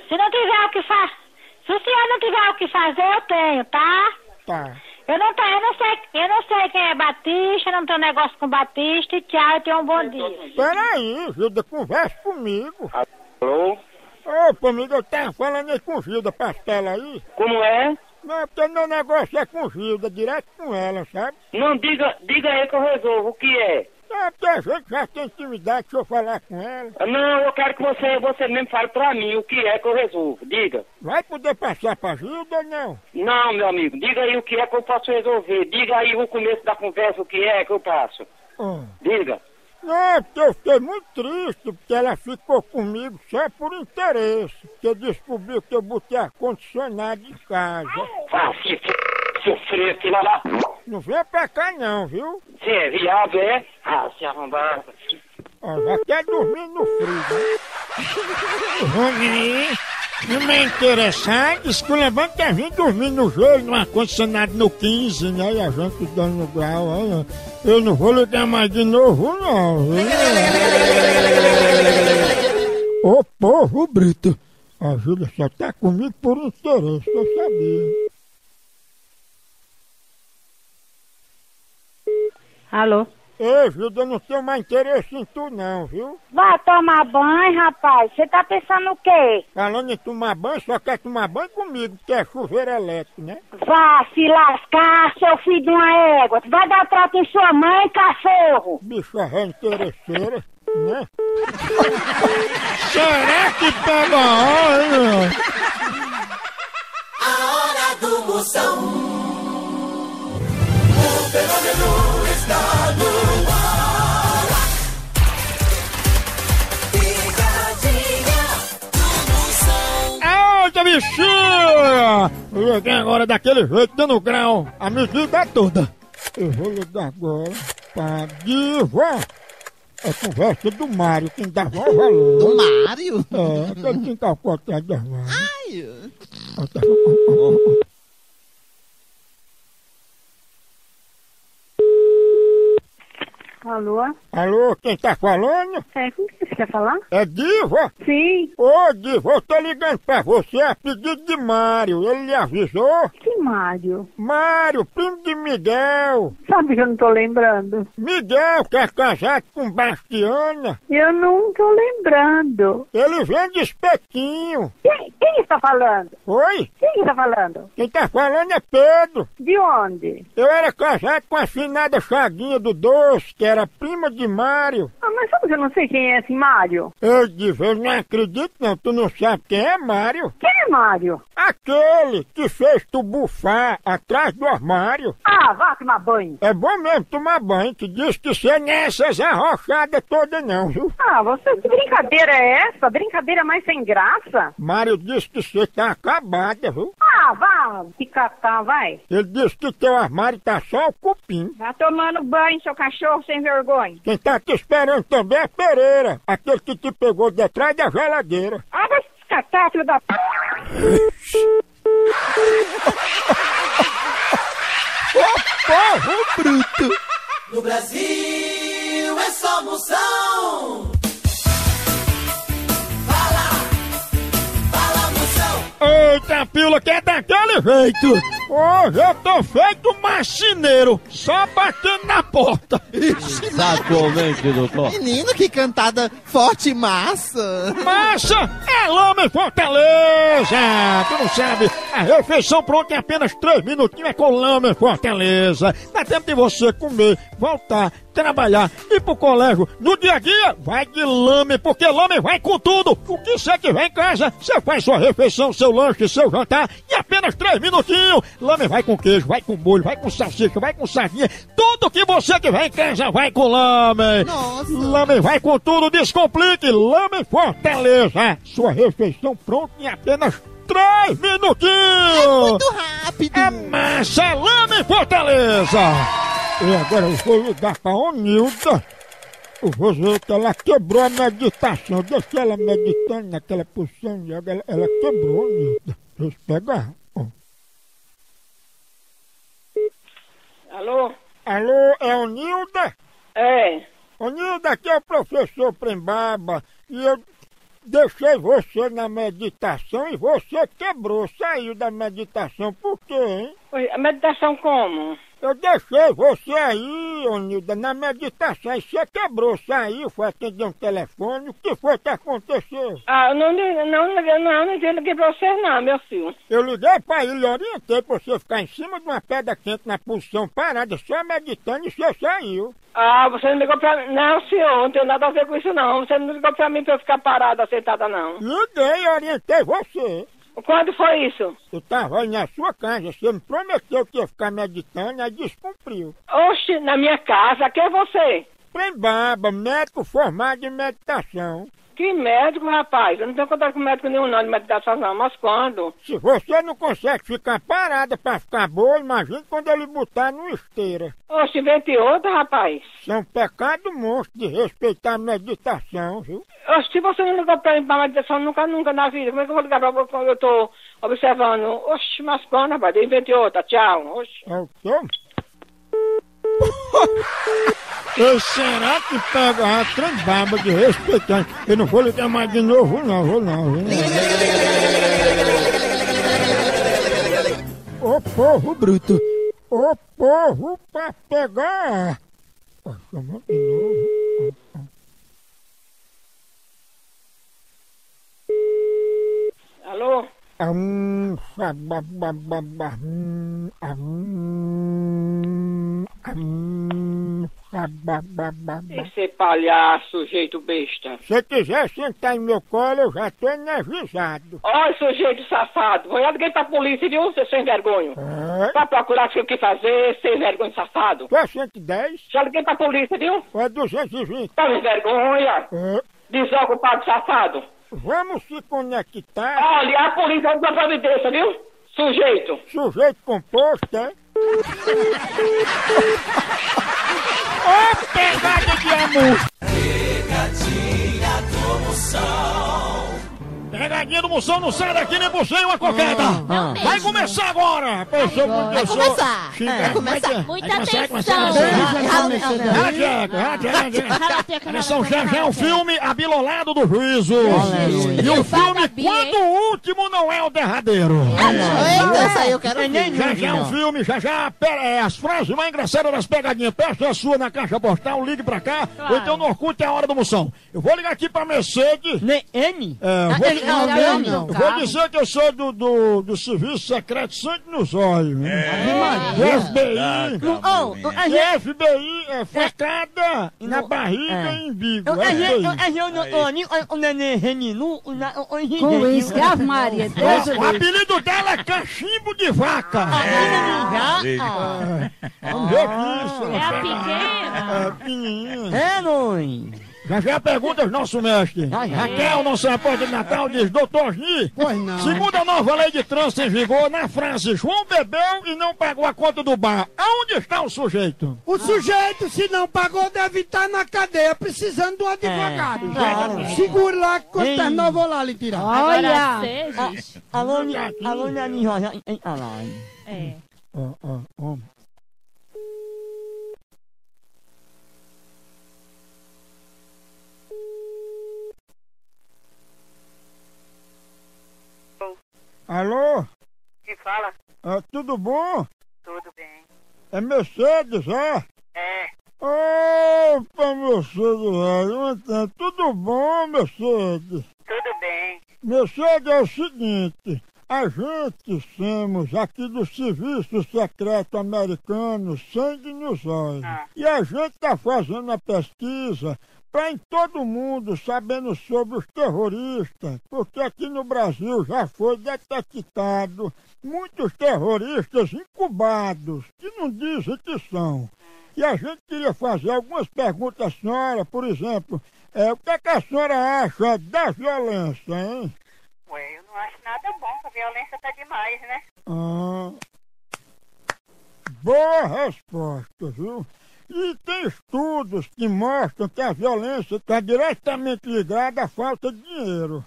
Se não tiver o que fazer... Se o senhor não tiver o que fazer, eu tenho, tá? Tá. Eu não, tenho, eu não sei, eu não sei quem é Batista, não tenho negócio com Batista e tchau, e tenha um bom dia. Peraí, Gilda, conversa comigo. Alô? Ô, amigo, eu tava falando aí com Gilda, pastela aí. Como é? Não, porque meu negócio é com Gilda, direto com ela, sabe? Não, diga, diga aí que eu resolvo. O que é? É, porque a gente já tem intimidade, deixa eu falar com ela. Não, eu quero que você, você mesmo fale pra mim o que é que eu resolvo. Diga. Vai poder passar pra Gilda ou não? Não, meu amigo, diga aí o que é que eu posso resolver. Diga aí o começo da conversa o que é que eu passo. Ó. Diga. Não, porque eu fiquei muito triste, porque ela ficou comigo só por interesse. Porque descobriu que eu botei ar-condicionado em casa. Vá se f... seu freio, filha lá. Não vem pra cá não, viu? Você é viado, é? Ah, se arrombar. Ó, já quer dormir no frio, né? Não me interessado, esculhambando que a gente dormir no joelho, no ar-condicionado no 15, né? E a gente dando grau, olha. Eu não vou ligar mais de novo, não? Ô povo brito, a Júlia só tá comigo por interesse, eu sabia. Alô? Ei, Júlia, eu não tenho mais interesse em tu não, viu? Vai tomar banho, rapaz. Você tá pensando o quê? Falando em tomar banho, só quer tomar banho comigo, que é chuveiro elétrico, né? Vá se lascar, seu filho de uma égua. Vai dar trato em sua mãe, cachorro. Bicha é interesseira, né? Será que pega a hora? A hora do Moção. O fenômeno está no Eita, bichinha! Eu liguei agora daquele jeito, dando grau, a medida é toda. Eu vou ligar agora pra Diva. É conversa do Mário, quem dá valor. Do Mário? É, aquele que tá com a da Mário. Ai, tá-. Alô? Alô, quem tá falando? É, com que você quer falar? É Diva? Sim. Ô, Diva, eu tô ligando pra você a pedido de Mário. Ele lhe avisou? Que Mário? Mário, primo de Miguel. Sabe que eu não tô lembrando. Miguel, que é casado com Bastiana. Eu não tô lembrando. Ele vende espetinho. Quem, quem está falando? Oi? Quem está falando? Quem tá falando é Pedro. De onde? Eu era casado com a finada Chaguinha do Doce, que era prima de Mário. Ah, mas sabe que eu não sei quem é esse Mário? Eu disse, eu não acredito não, tu não sabe quem é Mário? Quem é Mário? Aquele que fez tu bufar atrás do armário. Ah, vá tomar banho. É bom mesmo tomar banho, que diz que você não é essas arrochadas todas não, viu? Ah, você, que brincadeira é essa? Brincadeira mais sem graça? Mário disse que você tá acabada, viu? Ah, vá se catar, vai. Ele disse que teu armário tá só o cupim. Vá tomando banho, seu cachorro sem vergonha. Quem tá te esperando também é Pereira, aquele que te pegou detrás da geladeira. Ah, vai se catar, filho da p... Porra, bruto! No Brasil é só Moção. Fala, fala Moção. Eita, pila que é daquele jeito! Hoje eu tô feito marceneiro, só batendo na porta. Exatamente, doutor. Menino, que cantada forte e massa. Massa é lama em Fortaleza! Tu não sabe, a refeição pronta em apenas três minutinhos é com lama em Fortaleza. Dá tempo de você comer, voltar, trabalhar, ir pro colégio. No dia a dia, vai de lame, porque lame vai com tudo. O que você tiver em casa, você faz sua refeição, seu lanche, seu jantar em apenas três minutinhos. Lame vai com queijo, vai com molho, vai com salsicha, vai com sardinha. Tudo que você tiver em casa vai com lame. Nossa. Lame vai com tudo, descomplique. Lame Fortaleza. Sua refeição pronta em apenas três minutinhos. Muito rápido. É massa, é Lame Fortaleza. E agora eu vou ligar pra Onilda. Ver que ela quebrou a meditação. Deixa ela meditando naquela posição. Ela, ela quebrou, Onilda. Pegar. Ó. Alô? Alô, é Onilda? É. Onilda, aqui é o professor Prembaba. E eu deixei você na meditação e você quebrou, saiu da meditação. Por quê, hein? A meditação como? Eu deixei você aí, Onilda, na meditação. E você quebrou, saiu, foi atender um telefone. O que foi que aconteceu? Ah, eu não, não, não, não, não, não liguei pra você não, meu filho. Eu liguei pra ele, orientei pra você ficar em cima de uma pedra quente na posição parada, só meditando e você saiu. Ah, você não ligou pra mim. Não, senhor, não tem nada a ver com isso não. Você não ligou pra mim pra eu ficar parada, sentada não. Liguei, orientei você. Quando foi isso? Eu tava aí na sua casa, você me prometeu que ia ficar meditando, aí descumpriu. Oxe, na minha casa, quem é você? Prembaba, médico formado em meditação. Que médico, rapaz? Eu não tenho contato com médico nenhum não de meditação não, mas quando? Se você não consegue ficar parada pra ficar boa, imagine quando ele botar numa esteira. Oxe, invente outra, rapaz. Isso é um pecado monstro de respeitar a meditação, viu? Oxe, se você não ligou pra mim pra meditação nunca, nunca na vida, como é que eu vou ligar pra você quando eu tô observando? Oxe, mas quando, rapaz? Invente outra, tchau. Oxe. É o quê? <laughs> Eu será que pega a trembaba de respeitar? Eu não vou ligar mais de novo, não, vou não. Viu? Ô povo bruto! Ô povo pra pegar! Ó, chamou de novo. Ó, ó. Alô? Hum, Esse palhaço, sujeito besta. Se quiser sentar em meu colo, eu já tô energizado. Olha, sujeito safado. Vou ligar pra polícia, viu, seu sem vergonha? É? Pra procurar o que fazer, sem vergonha safado. Tu é 110? Já liguei pra polícia, viu? É 220? Tá sem vergonha? É. Desocupado safado. Vamos se conectar. Olha, a polícia não dá providência, viu? Sujeito. Sujeito composto, é? Ô, pegada de amor! Pegadinha do Moção. Pegadinha do moção, não sai daqui nem por sem uma coqueta! Não Vai mesmo. começar agora! Pessoa, Vai começar. xinga- É, vai começar. vai- Muita começar, começar, atenção. já já é um filme Abilolado do Juízo. E o filme Quando o Último Não é o Derradeiro. Essa eu quero ver. Já já é um filme, já já pera, é, as frases mais engraçadas das pegadinhas. Peça a sua na caixa postal, ligue pra cá. Ou então no Orkut é a hora do moção. Eu vou ligar aqui pra Mercedes. N? É, vou, Ah, não, não, não. vou dizer que eu sou do, do, do Serviço Secreto Sangue nos Olhos. Do FBI. Oh, a E gente- FBI é facada na barriga e. Eu- a gente- FBI. eu- a gente- eu- eu- eu- eu- eu- neném reninu, o na- o- o- o- Com isso, que Ave Maria, Deus O apelido dela é cachimbo de vaca. É. Vamos ver aqui. se ela É a pequena. É, pequenininha. É, mãe. Já já pergunta aos nosso mestre. Raquel, nossa repórter de Natal, diz, doutor Gi, segundo a nova lei de trânsito em vigor, na frase, João bebeu e não pagou a conta do bar, aonde está o sujeito? O sujeito, se não pagou, deve estar na cadeia, precisando de um advogado. claro. Segure lá, que quando terminar eu vou lá lhe tirar. Olha! Alô, ni- alô, Nani Rosa, em- em- alô. É. Ó, ó, ó. Alô? Que fala? Ah, tudo bom? Tudo bem. É Mercedes, é? É. Opa, Mercedes, velho. Tudo bom, Mercedes? Tudo bem. Mercedes, é o seguinte. A gente somos aqui do Serviço Secreto Americano Sangue nos Olhos. E a gente está fazendo uma pesquisa para em todo mundo sabendo sobre os terroristas, porque aqui no Brasil já foi detectado muitos terroristas incubados, que não dizem que são. E a gente queria fazer algumas perguntas à senhora, por exemplo, é, o que, é que a senhora acha da violência, hein? Ué, eu não acho nada bom, a violência tá demais, né? Ah, boa resposta, viu? E tem estudos que mostram que a violência está diretamente ligada à falta de dinheiro.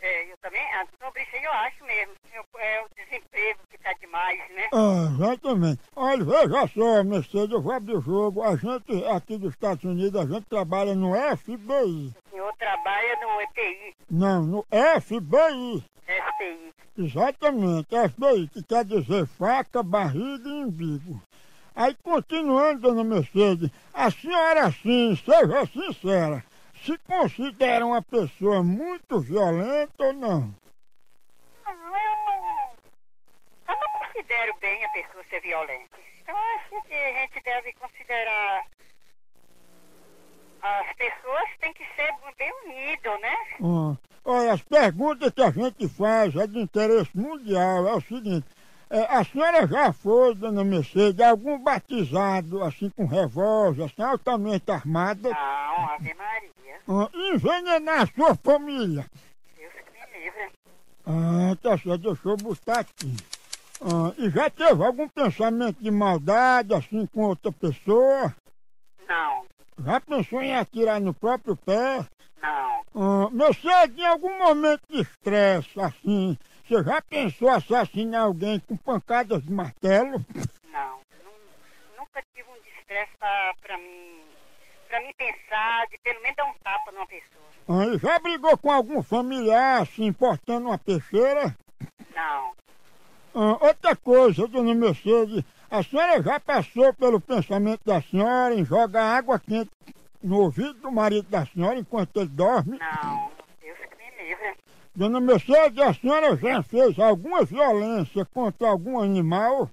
É, eu também, sobre isso eu acho mesmo. Eu- é o desemprego que tá demais, né? Ah, exatamente. Olha, veja só, Mercedes, eu vou abrir o jogo. A gente aqui dos Estados Unidos, a gente trabalha no FBI. O senhor trabalha no EPI, Não, no FBI. SPI. Exatamente, FBI, que quer dizer faca, barriga e umbigo. Aí, continuando, dona Mercedes, a senhora, assim, seja sincera, se considera uma pessoa muito violenta ou não? Eu não, eu não considero bem a pessoa ser violenta. Eu acho que a gente deve considerar as pessoas têm que ser bem unidas, né? Ah, olha, as perguntas que a gente faz é de interesse mundial. É o seguinte: é, a senhora já foi, dona Mercedes, algum batizado assim com revólver, assim, altamente armada? Não, Ave Maria. Ah, envenenar a sua família? Deus que me livre. Ah, tá certo, deixa eu botar aqui. Ah, e já teve algum pensamento de maldade assim com outra pessoa? Não, Já pensou em atirar no próprio pé? não. Ah, Mercedes, em algum momento de estresse, assim, você já pensou assassinar alguém com pancadas de martelo? Não, nu- nunca tive um estresse pra, pra mim, pra mim pensar, de pelo menos dar um tapa numa pessoa. Ah, e já brigou com algum familiar, assim, importando uma peixeira? Não, Ah, outra coisa, dona Mercedes, a senhora já passou pelo pensamento da senhora em jogar água quente no ouvido do marido da senhora enquanto ele dorme? não, Deus que me livre. Dona Mercedes, a senhora já fez alguma violência contra algum animal?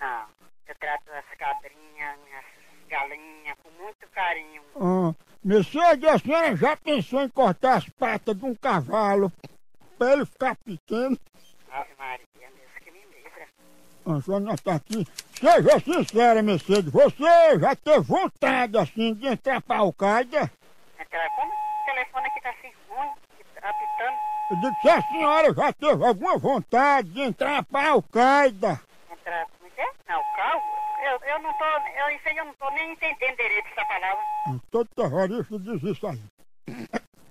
Não, eu trato as cabrinhas, minhas galinhas com muito carinho. Ah, Mercedes, a senhora já pensou em cortar as patas de um cavalo para ele ficar pequeno? Ave Maria, Deus que me livre. Ah, eu anotar aqui. Seja sincera, Mercedes, você já teve vontade assim de entrar para a Al-Qaeda? O telefone aqui tá Eu digo se a senhora já teve alguma vontade de entrar para Al-Qaeda. entrar, como é que é? Não, calma. Eu, eu não tô, eu, isso aí eu não tô nem entendendo direito essa palavra. Todo terrorista diz isso aí.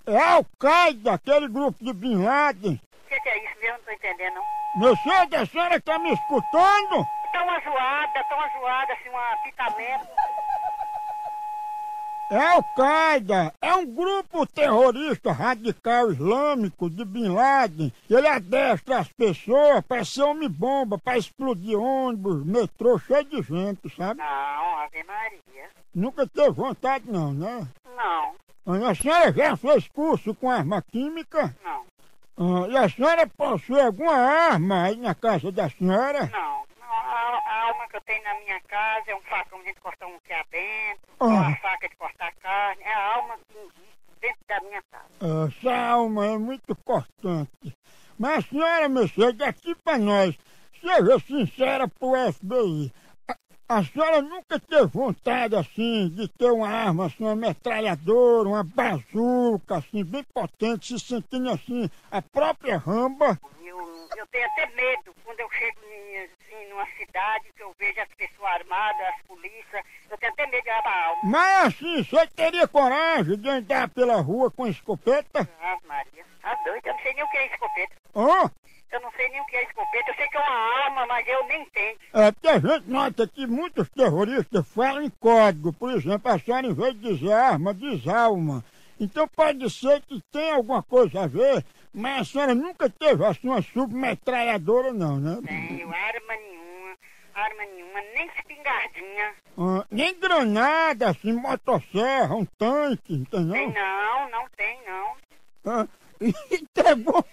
É Al-Qaeda, aquele grupo de Bin Laden. O que, que é isso mesmo? Não tô entendendo, não. Mercedes, a senhora está me escutando? Tá uma zoada, tá uma zoada, assim, um apitamento. É Al-Qaeda, é um grupo terrorista radical islâmico de Bin Laden. Ele adestra as pessoas para ser homem-bomba, para explodir ônibus, metrô cheio de gente, sabe? Não, Ave Maria. Nunca teve vontade não, né? Não, A senhora já fez curso com arma química? não, Ah, e a senhora possui alguma arma aí na casa da senhora? não. A, a alma que eu tenho na minha casa é um facão de cortar um dentro, Ah. uma faca de cortar carne. É a alma que existe dentro da minha casa. Essa alma é muito importante. Mas a senhora Mercedes, aqui pra nós, seja sincera pro FBI. A, senhora nunca teve vontade, assim, de ter uma arma, assim, uma metralhadora, uma bazuca, assim, bem potente, se sentindo, assim, a própria ramba? Eu, eu tenho até medo quando eu chego em, assim, numa cidade que eu vejo as pessoas armadas, as polícias. Eu tenho até medo de armar a alma. Mas, assim, você teria coragem de andar pela rua com escopeta? Ave Maria. Tá doido, eu não sei nem o que é escopeta. Hã? Eu não sei nem o que é escopeta. Eu sei que é uma arma, mas eu nem entendo. É, porque a gente nota que muitos terroristas falam em código. Por exemplo, a senhora, em vez de dizer arma, diz alma. Então pode ser que tenha alguma coisa a ver, mas a senhora nunca teve assim uma submetralhadora não, né? Tenho arma nenhuma, arma nenhuma, nem espingardinha. Ah, nem granada, assim, motosserra, um tanque, entendeu? Tem não, não tem não. Ah, <laughs> e ter vo-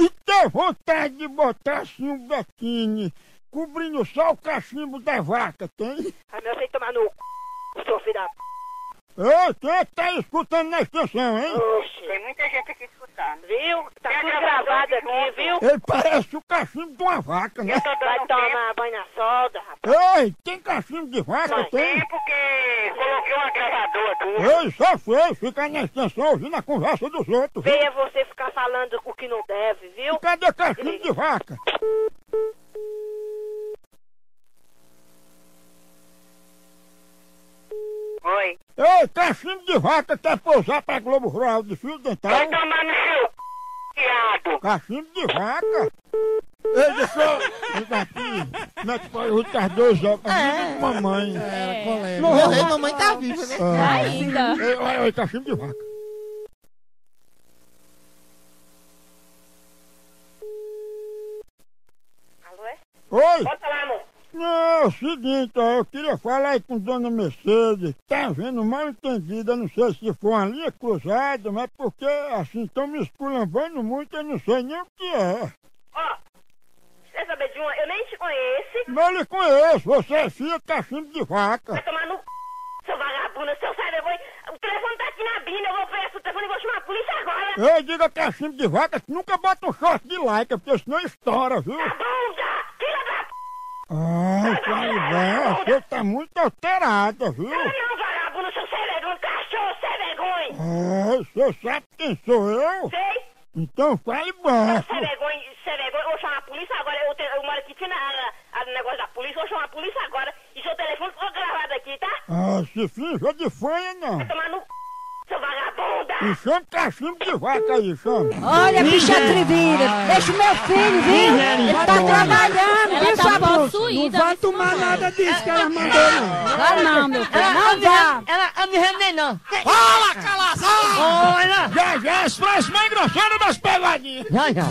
E ter vontade de botar assim um biquíni cobrindo só o cachimbo da vaca, tem? Ai, meu filho, tomar no c... seu filho da p... Ei, quem que tá escutando na extensão, hein? Oxe. Tem muita gente aqui escutando. Viu? Tá Tem tudo gravado aqui, viu? Ele parece o cachimbo de uma vaca, né? Vai tomar banho na solda, rapaz. Ei, tem cachimbo de vaca, Mas tem? Tempo que coloquei uma gravadora tua. Ei, só foi ficar na extensão ouvindo a conversa dos outros, viu? Venha você ficar falando o que não deve, viu? Cadê cachimbo de vaca? Oi. Ei, cachimbo de vaca quer pousar pra Globo Rural de fio dental? Vai tomar no seu c... viado. Cachimbo de vaca? Ei, deixa eu... Aqui. Como é que foi o Cardoso? É. Mamãe. É. Não, Morreu, mamãe tá viva, né? Ah. Ainda. Ei, olha, olha, cachimbo de vaca. Alô, é? Oi! Pode falar, amor. Não, é o seguinte, ó, eu queria falar aí com Dona Mercedes. Tá vendo mal entendida, não sei se foi uma linha cruzada, mas porque assim estão me esculambando muito, eu não sei nem o que é. Ó, quer saber de uma? Eu nem te conheço. Eu lhe conheço, você é filha cachimbo de vaca. Vai tomar no c... seu vagabundo, seu sai vergonha. O telefone tá aqui na bina, eu vou pegar seu telefone e vou chamar a polícia agora. Ei, diga cachimbo de vaca nunca bota um short de like, porque senão estoura, viu? Bunda, filha da p... Ai, Calibé, você tá muito alterada, viu? Não, vagabundo, seu sem vergonha, cachorro sem vergonha. Ai, você sabe quem sou eu? Sei. Então fale Sem baixo. vergonha, sem vergonha, eu vou chamar a polícia agora. Eu, te, eu moro aqui na, na, no negócio da polícia, eu vou chamar a polícia agora. E seu telefone ficou gravado aqui, tá? Ah, se finja de fanha, não. Vai tomar no c... seu vagabunda. E chama cachimbo de vaca aí, chama. Olha, bicha atrevida. Deixa o meu filho, viu? Ele tá trabalhando, viu, tá possuída. Não vai tomar nada disso que ela mandou, não. Vai não, meu filho. Não vá. Ela, ela me rendei, não. Fala, calazão! Olha! Já, já, as frases mais grossadas das pegadinhas. Já, já.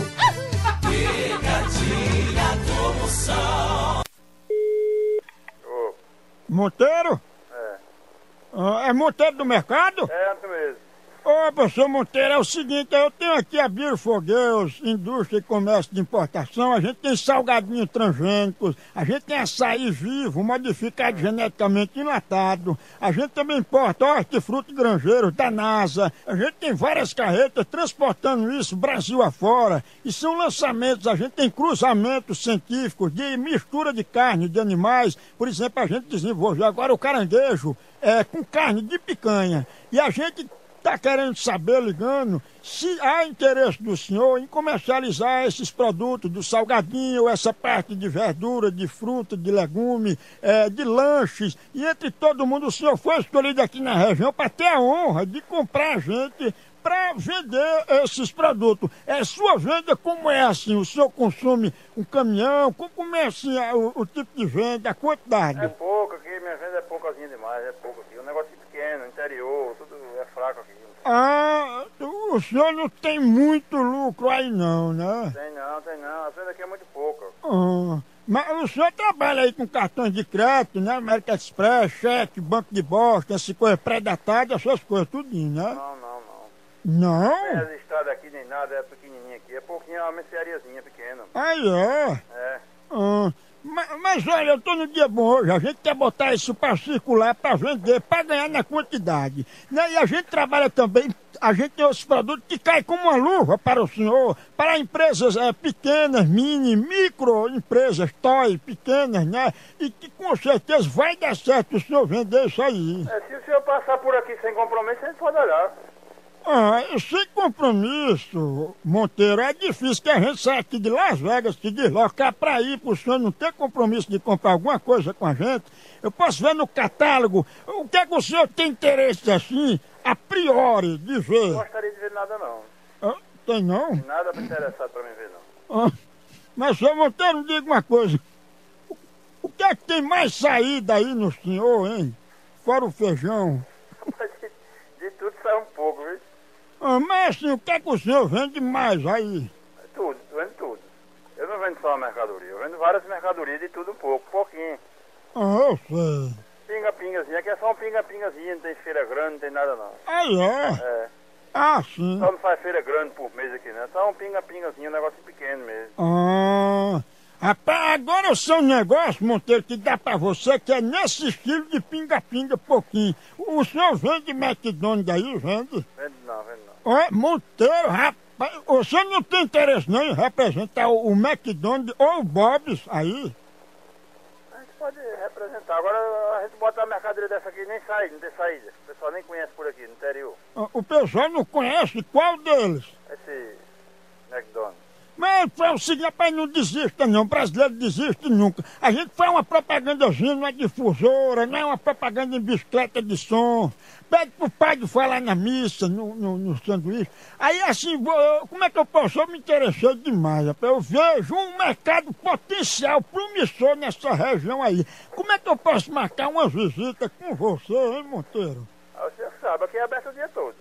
Monteiro? É. Ah, é Monteiro do Mercado? É, mesmo. Ô, professor Monteiro, é o seguinte, eu tenho aqui a Girls, indústria e comércio de importação, a gente tem salgadinhos transgênicos, a gente tem açaí vivo, modificado geneticamente enlatado, a gente também importa hortifruti grangeiros da NASA, a gente tem várias carretas transportando isso Brasil afora, e são lançamentos, a gente tem cruzamentos científicos de mistura de carne de animais, por exemplo, a gente desenvolveu agora o caranguejo é, com carne de picanha, e a gente está querendo saber, ligando, se há interesse do senhor em comercializar esses produtos do salgadinho, essa parte de verdura, de fruta, de legume, eh, de lanches, e entre todo mundo o senhor foi escolhido aqui na região para ter a honra de comprar a gente para vender esses produtos. É sua venda como é assim? O senhor consome um caminhão? Como é assim o, o tipo de venda, a quantidade? É pouco aqui, minha venda é poucazinha demais, é pouco aqui. Um negócio pequeno, interior, tudo é fraco aqui. Ah, o senhor não tem muito lucro aí não, né? Tem não, tem não. A venda aqui é muito pouca. Ah, mas o senhor trabalha aí com cartões de crédito, né? América Express, cheque, banco de bosta, essas coisas predatadas, essas coisas, tudinho, né? Não, não, não. Não? Tem as estradas aqui nem nada, é pequenininha aqui. É pouquinho, é uma merceariazinha pequena. Aí é. É. Ah, mas, mas olha, eu tô no dia bom hoje, a gente quer botar isso para circular, para vender, para ganhar na quantidade. Né? E a gente trabalha também, a gente tem outros produtos que caem como uma luva para o senhor, para empresas eh, pequenas, mini, micro empresas, toy, pequenas, né? E que com certeza vai dar certo o senhor vender isso aí. É, se o senhor passar por aqui sem compromisso, a gente pode olhar. Ah, sem compromisso, Monteiro, é difícil que a gente saia aqui de Las Vegas, se deslocar para ir, para o senhor não ter compromisso de comprar alguma coisa com a gente. Eu posso ver no catálogo o que é que o senhor tem interesse assim, a priori, de Não gostaria de ver nada, não. Ah, tem não? Nada interessado pra mim ver, não. Ah, mas, senhor Monteiro, me diga uma coisa. O- O que é que tem mais saída aí no senhor, hein? Fora o feijão. <laughs> sai um pouco, viu? Ah, mas assim, o que é que o senhor vende mais aí? Tudo, vendo tudo. Eu não vendo só uma mercadoria, eu vendo várias mercadorias de tudo um pouco, pouquinho. Ah, eu sei. Pinga-pingazinha, aqui é só um pinga-pingazinha, não tem feira grande, não tem nada não. Aí é? É. Ah, sim. Só não faz feira grande por mês aqui, né? Só um pinga-pingazinho, um negócio pequeno mesmo. Ah, rapaz, agora eu sei um negócio, Monteiro, que dá pra você, que é nesse estilo de pinga-pinga pouquinho. O senhor vende McDonald's aí, vende? Vende. Ó, Monteiro, rapaz, você não tem interesse não em representar o, o McDonald's ou o Bob's aí? A gente pode representar. Agora a gente bota a mercadoria dessa aqui nem sai, não tem saída. O pessoal nem conhece por aqui, no interior. O pessoal não conhece qual deles? Esse McDonald's. Mas foi o seguinte, rapaz, não desista não, brasileiro desiste nunca. A gente faz uma propagandazinha numa difusora, não é uma propaganda em bicicleta de som. Pede pro pai de falar na missa, no, no, no sanduíche. Aí assim, vou, como é que eu posso? Eu me interessei demais, rapaz. Eu vejo um mercado potencial promissor nessa região aí. Como é que eu posso marcar uma visita com você, hein, Monteiro? Ah, você sabe, aqui é aberto o dia todo.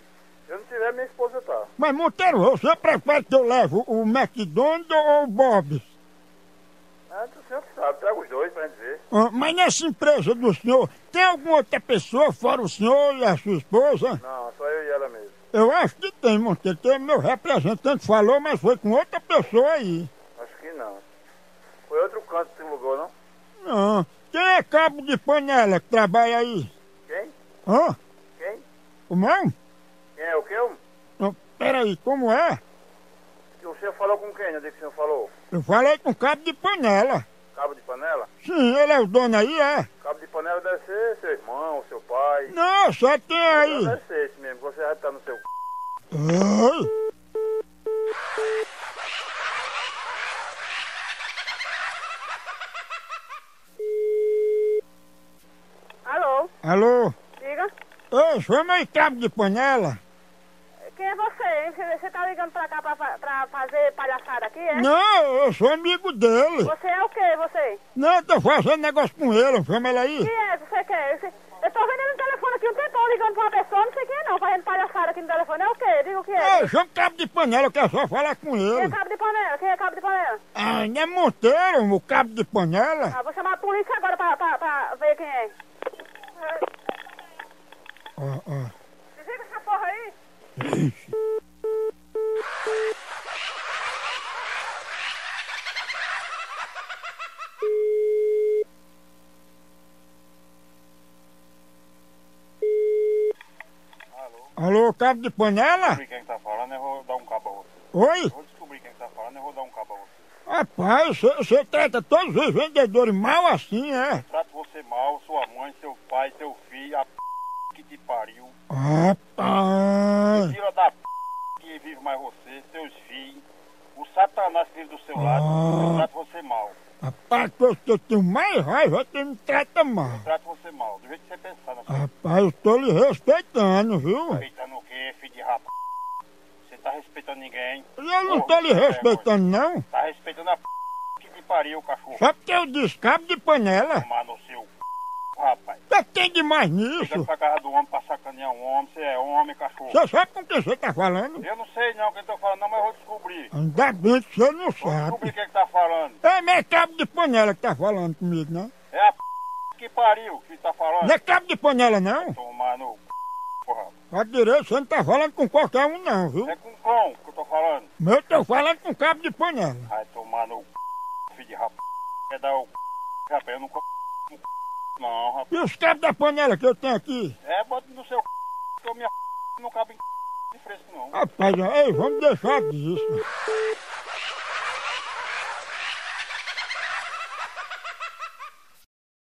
Tiver, minha esposa tá. Mas, Monteiro, você prefere que eu leve o McDonald's ou o Bob's? Ah, o senhor que sabe, traga os dois pra gente ver. Ah, mas nessa empresa do senhor, tem alguma outra pessoa fora o senhor e a sua esposa? Não, só eu e ela mesmo. Eu acho que tem, Monteiro. Tem meu representante falou, mas foi com outra pessoa aí. Acho que não. Foi outro canto que alugou, não? Não. Quem é cabo de panela que trabalha aí? Quem? Hã? Quem? O não? Quem é o? O Não, Peraí, como é? que o senhor falou com quem? Onde é que o senhor falou? Eu falei com cabo de panela. Cabo de panela? Sim, ele é o dono aí, é? Cabo de panela deve ser seu irmão, seu pai. Não, só tem aí. Deve ser esse mesmo, você já tá no seu c... Ai. Alô? Alô? Diga. Ei, chama aí cabo de panela. Quem é você, hein? Você tá ligando pra cá pra, pra fazer palhaçada aqui, é? Não, eu sou amigo dele. Você é o quê, você? Não, eu tô fazendo negócio com ele, chama ele aí. Quem é que você quer? Eu tô vendendo no telefone aqui um tempão ligando pra uma pessoa, não sei quem é não, fazendo palhaçada aqui no telefone. É o quê? Diga o que é. Ei, chama cabo de panela, eu quero só falar com Quem é ele. cabo de panela? Quem é cabo de panela? Ah, não é Monteiro, o cabo de panela? Ah, vou chamar a polícia agora pra, pra, pra ver quem é. Ó, ó. Desliga essa porra aí. Ixi. Alô, cabo de panela? descobrir quem tá falando, eu vou dar um cabo a você. Oi? Vou descobrir quem tá falando, eu vou dar um cabo a você. Rapaz, você trata todos os vendedores mal assim, é? Trato você mal, sua mãe, seu pai, seu filho, a p que te pariu. Rapaz. Tira da p que vive mais você, seus filhos. O satanás que vive do seu lado, eu trato você mal. Rapaz, que eu, que eu tenho mais raiva é que me trata mal. Eu trato você mal, do jeito que você pensar na sua Rapaz, eu tô lhe respeitando, viu? Respeitando o quê, filho de rap? Você tá respeitando ninguém. Eu não tô lhe respeitando, não. Tá respeitando a p que te pariu, cachorro. Só porque eu disse cabo de panela. Tomar no seu rapaz. Que tem de mais Chega nisso? pra casa do homem pra sacanear um homem, você é homem, cachorro. Você sabe com quem você tá falando? Eu não sei não quem tô falando, não, mas eu vou descobrir. Ainda bem que você não Vou sabe. descobrir quem que tá falando. É, mas é cabo de panela que tá falando comigo, né? É a p que pariu que tá falando. Não é cabo de panela, não? Tomar no porra. Direito, você não tá falando com qualquer um, não, viu? É com cão que eu tô falando. Mas eu tô falando com cabo de panela. Vai tomar no c... filho de rap. Quer dar o c... rapaz, eu não. Não, rapaz. E os cabos da panela que eu tenho aqui? É, bota no seu c... que eu minha c... não cabe em c... de fresco não. Rapaz, ei, vamos deixar disso.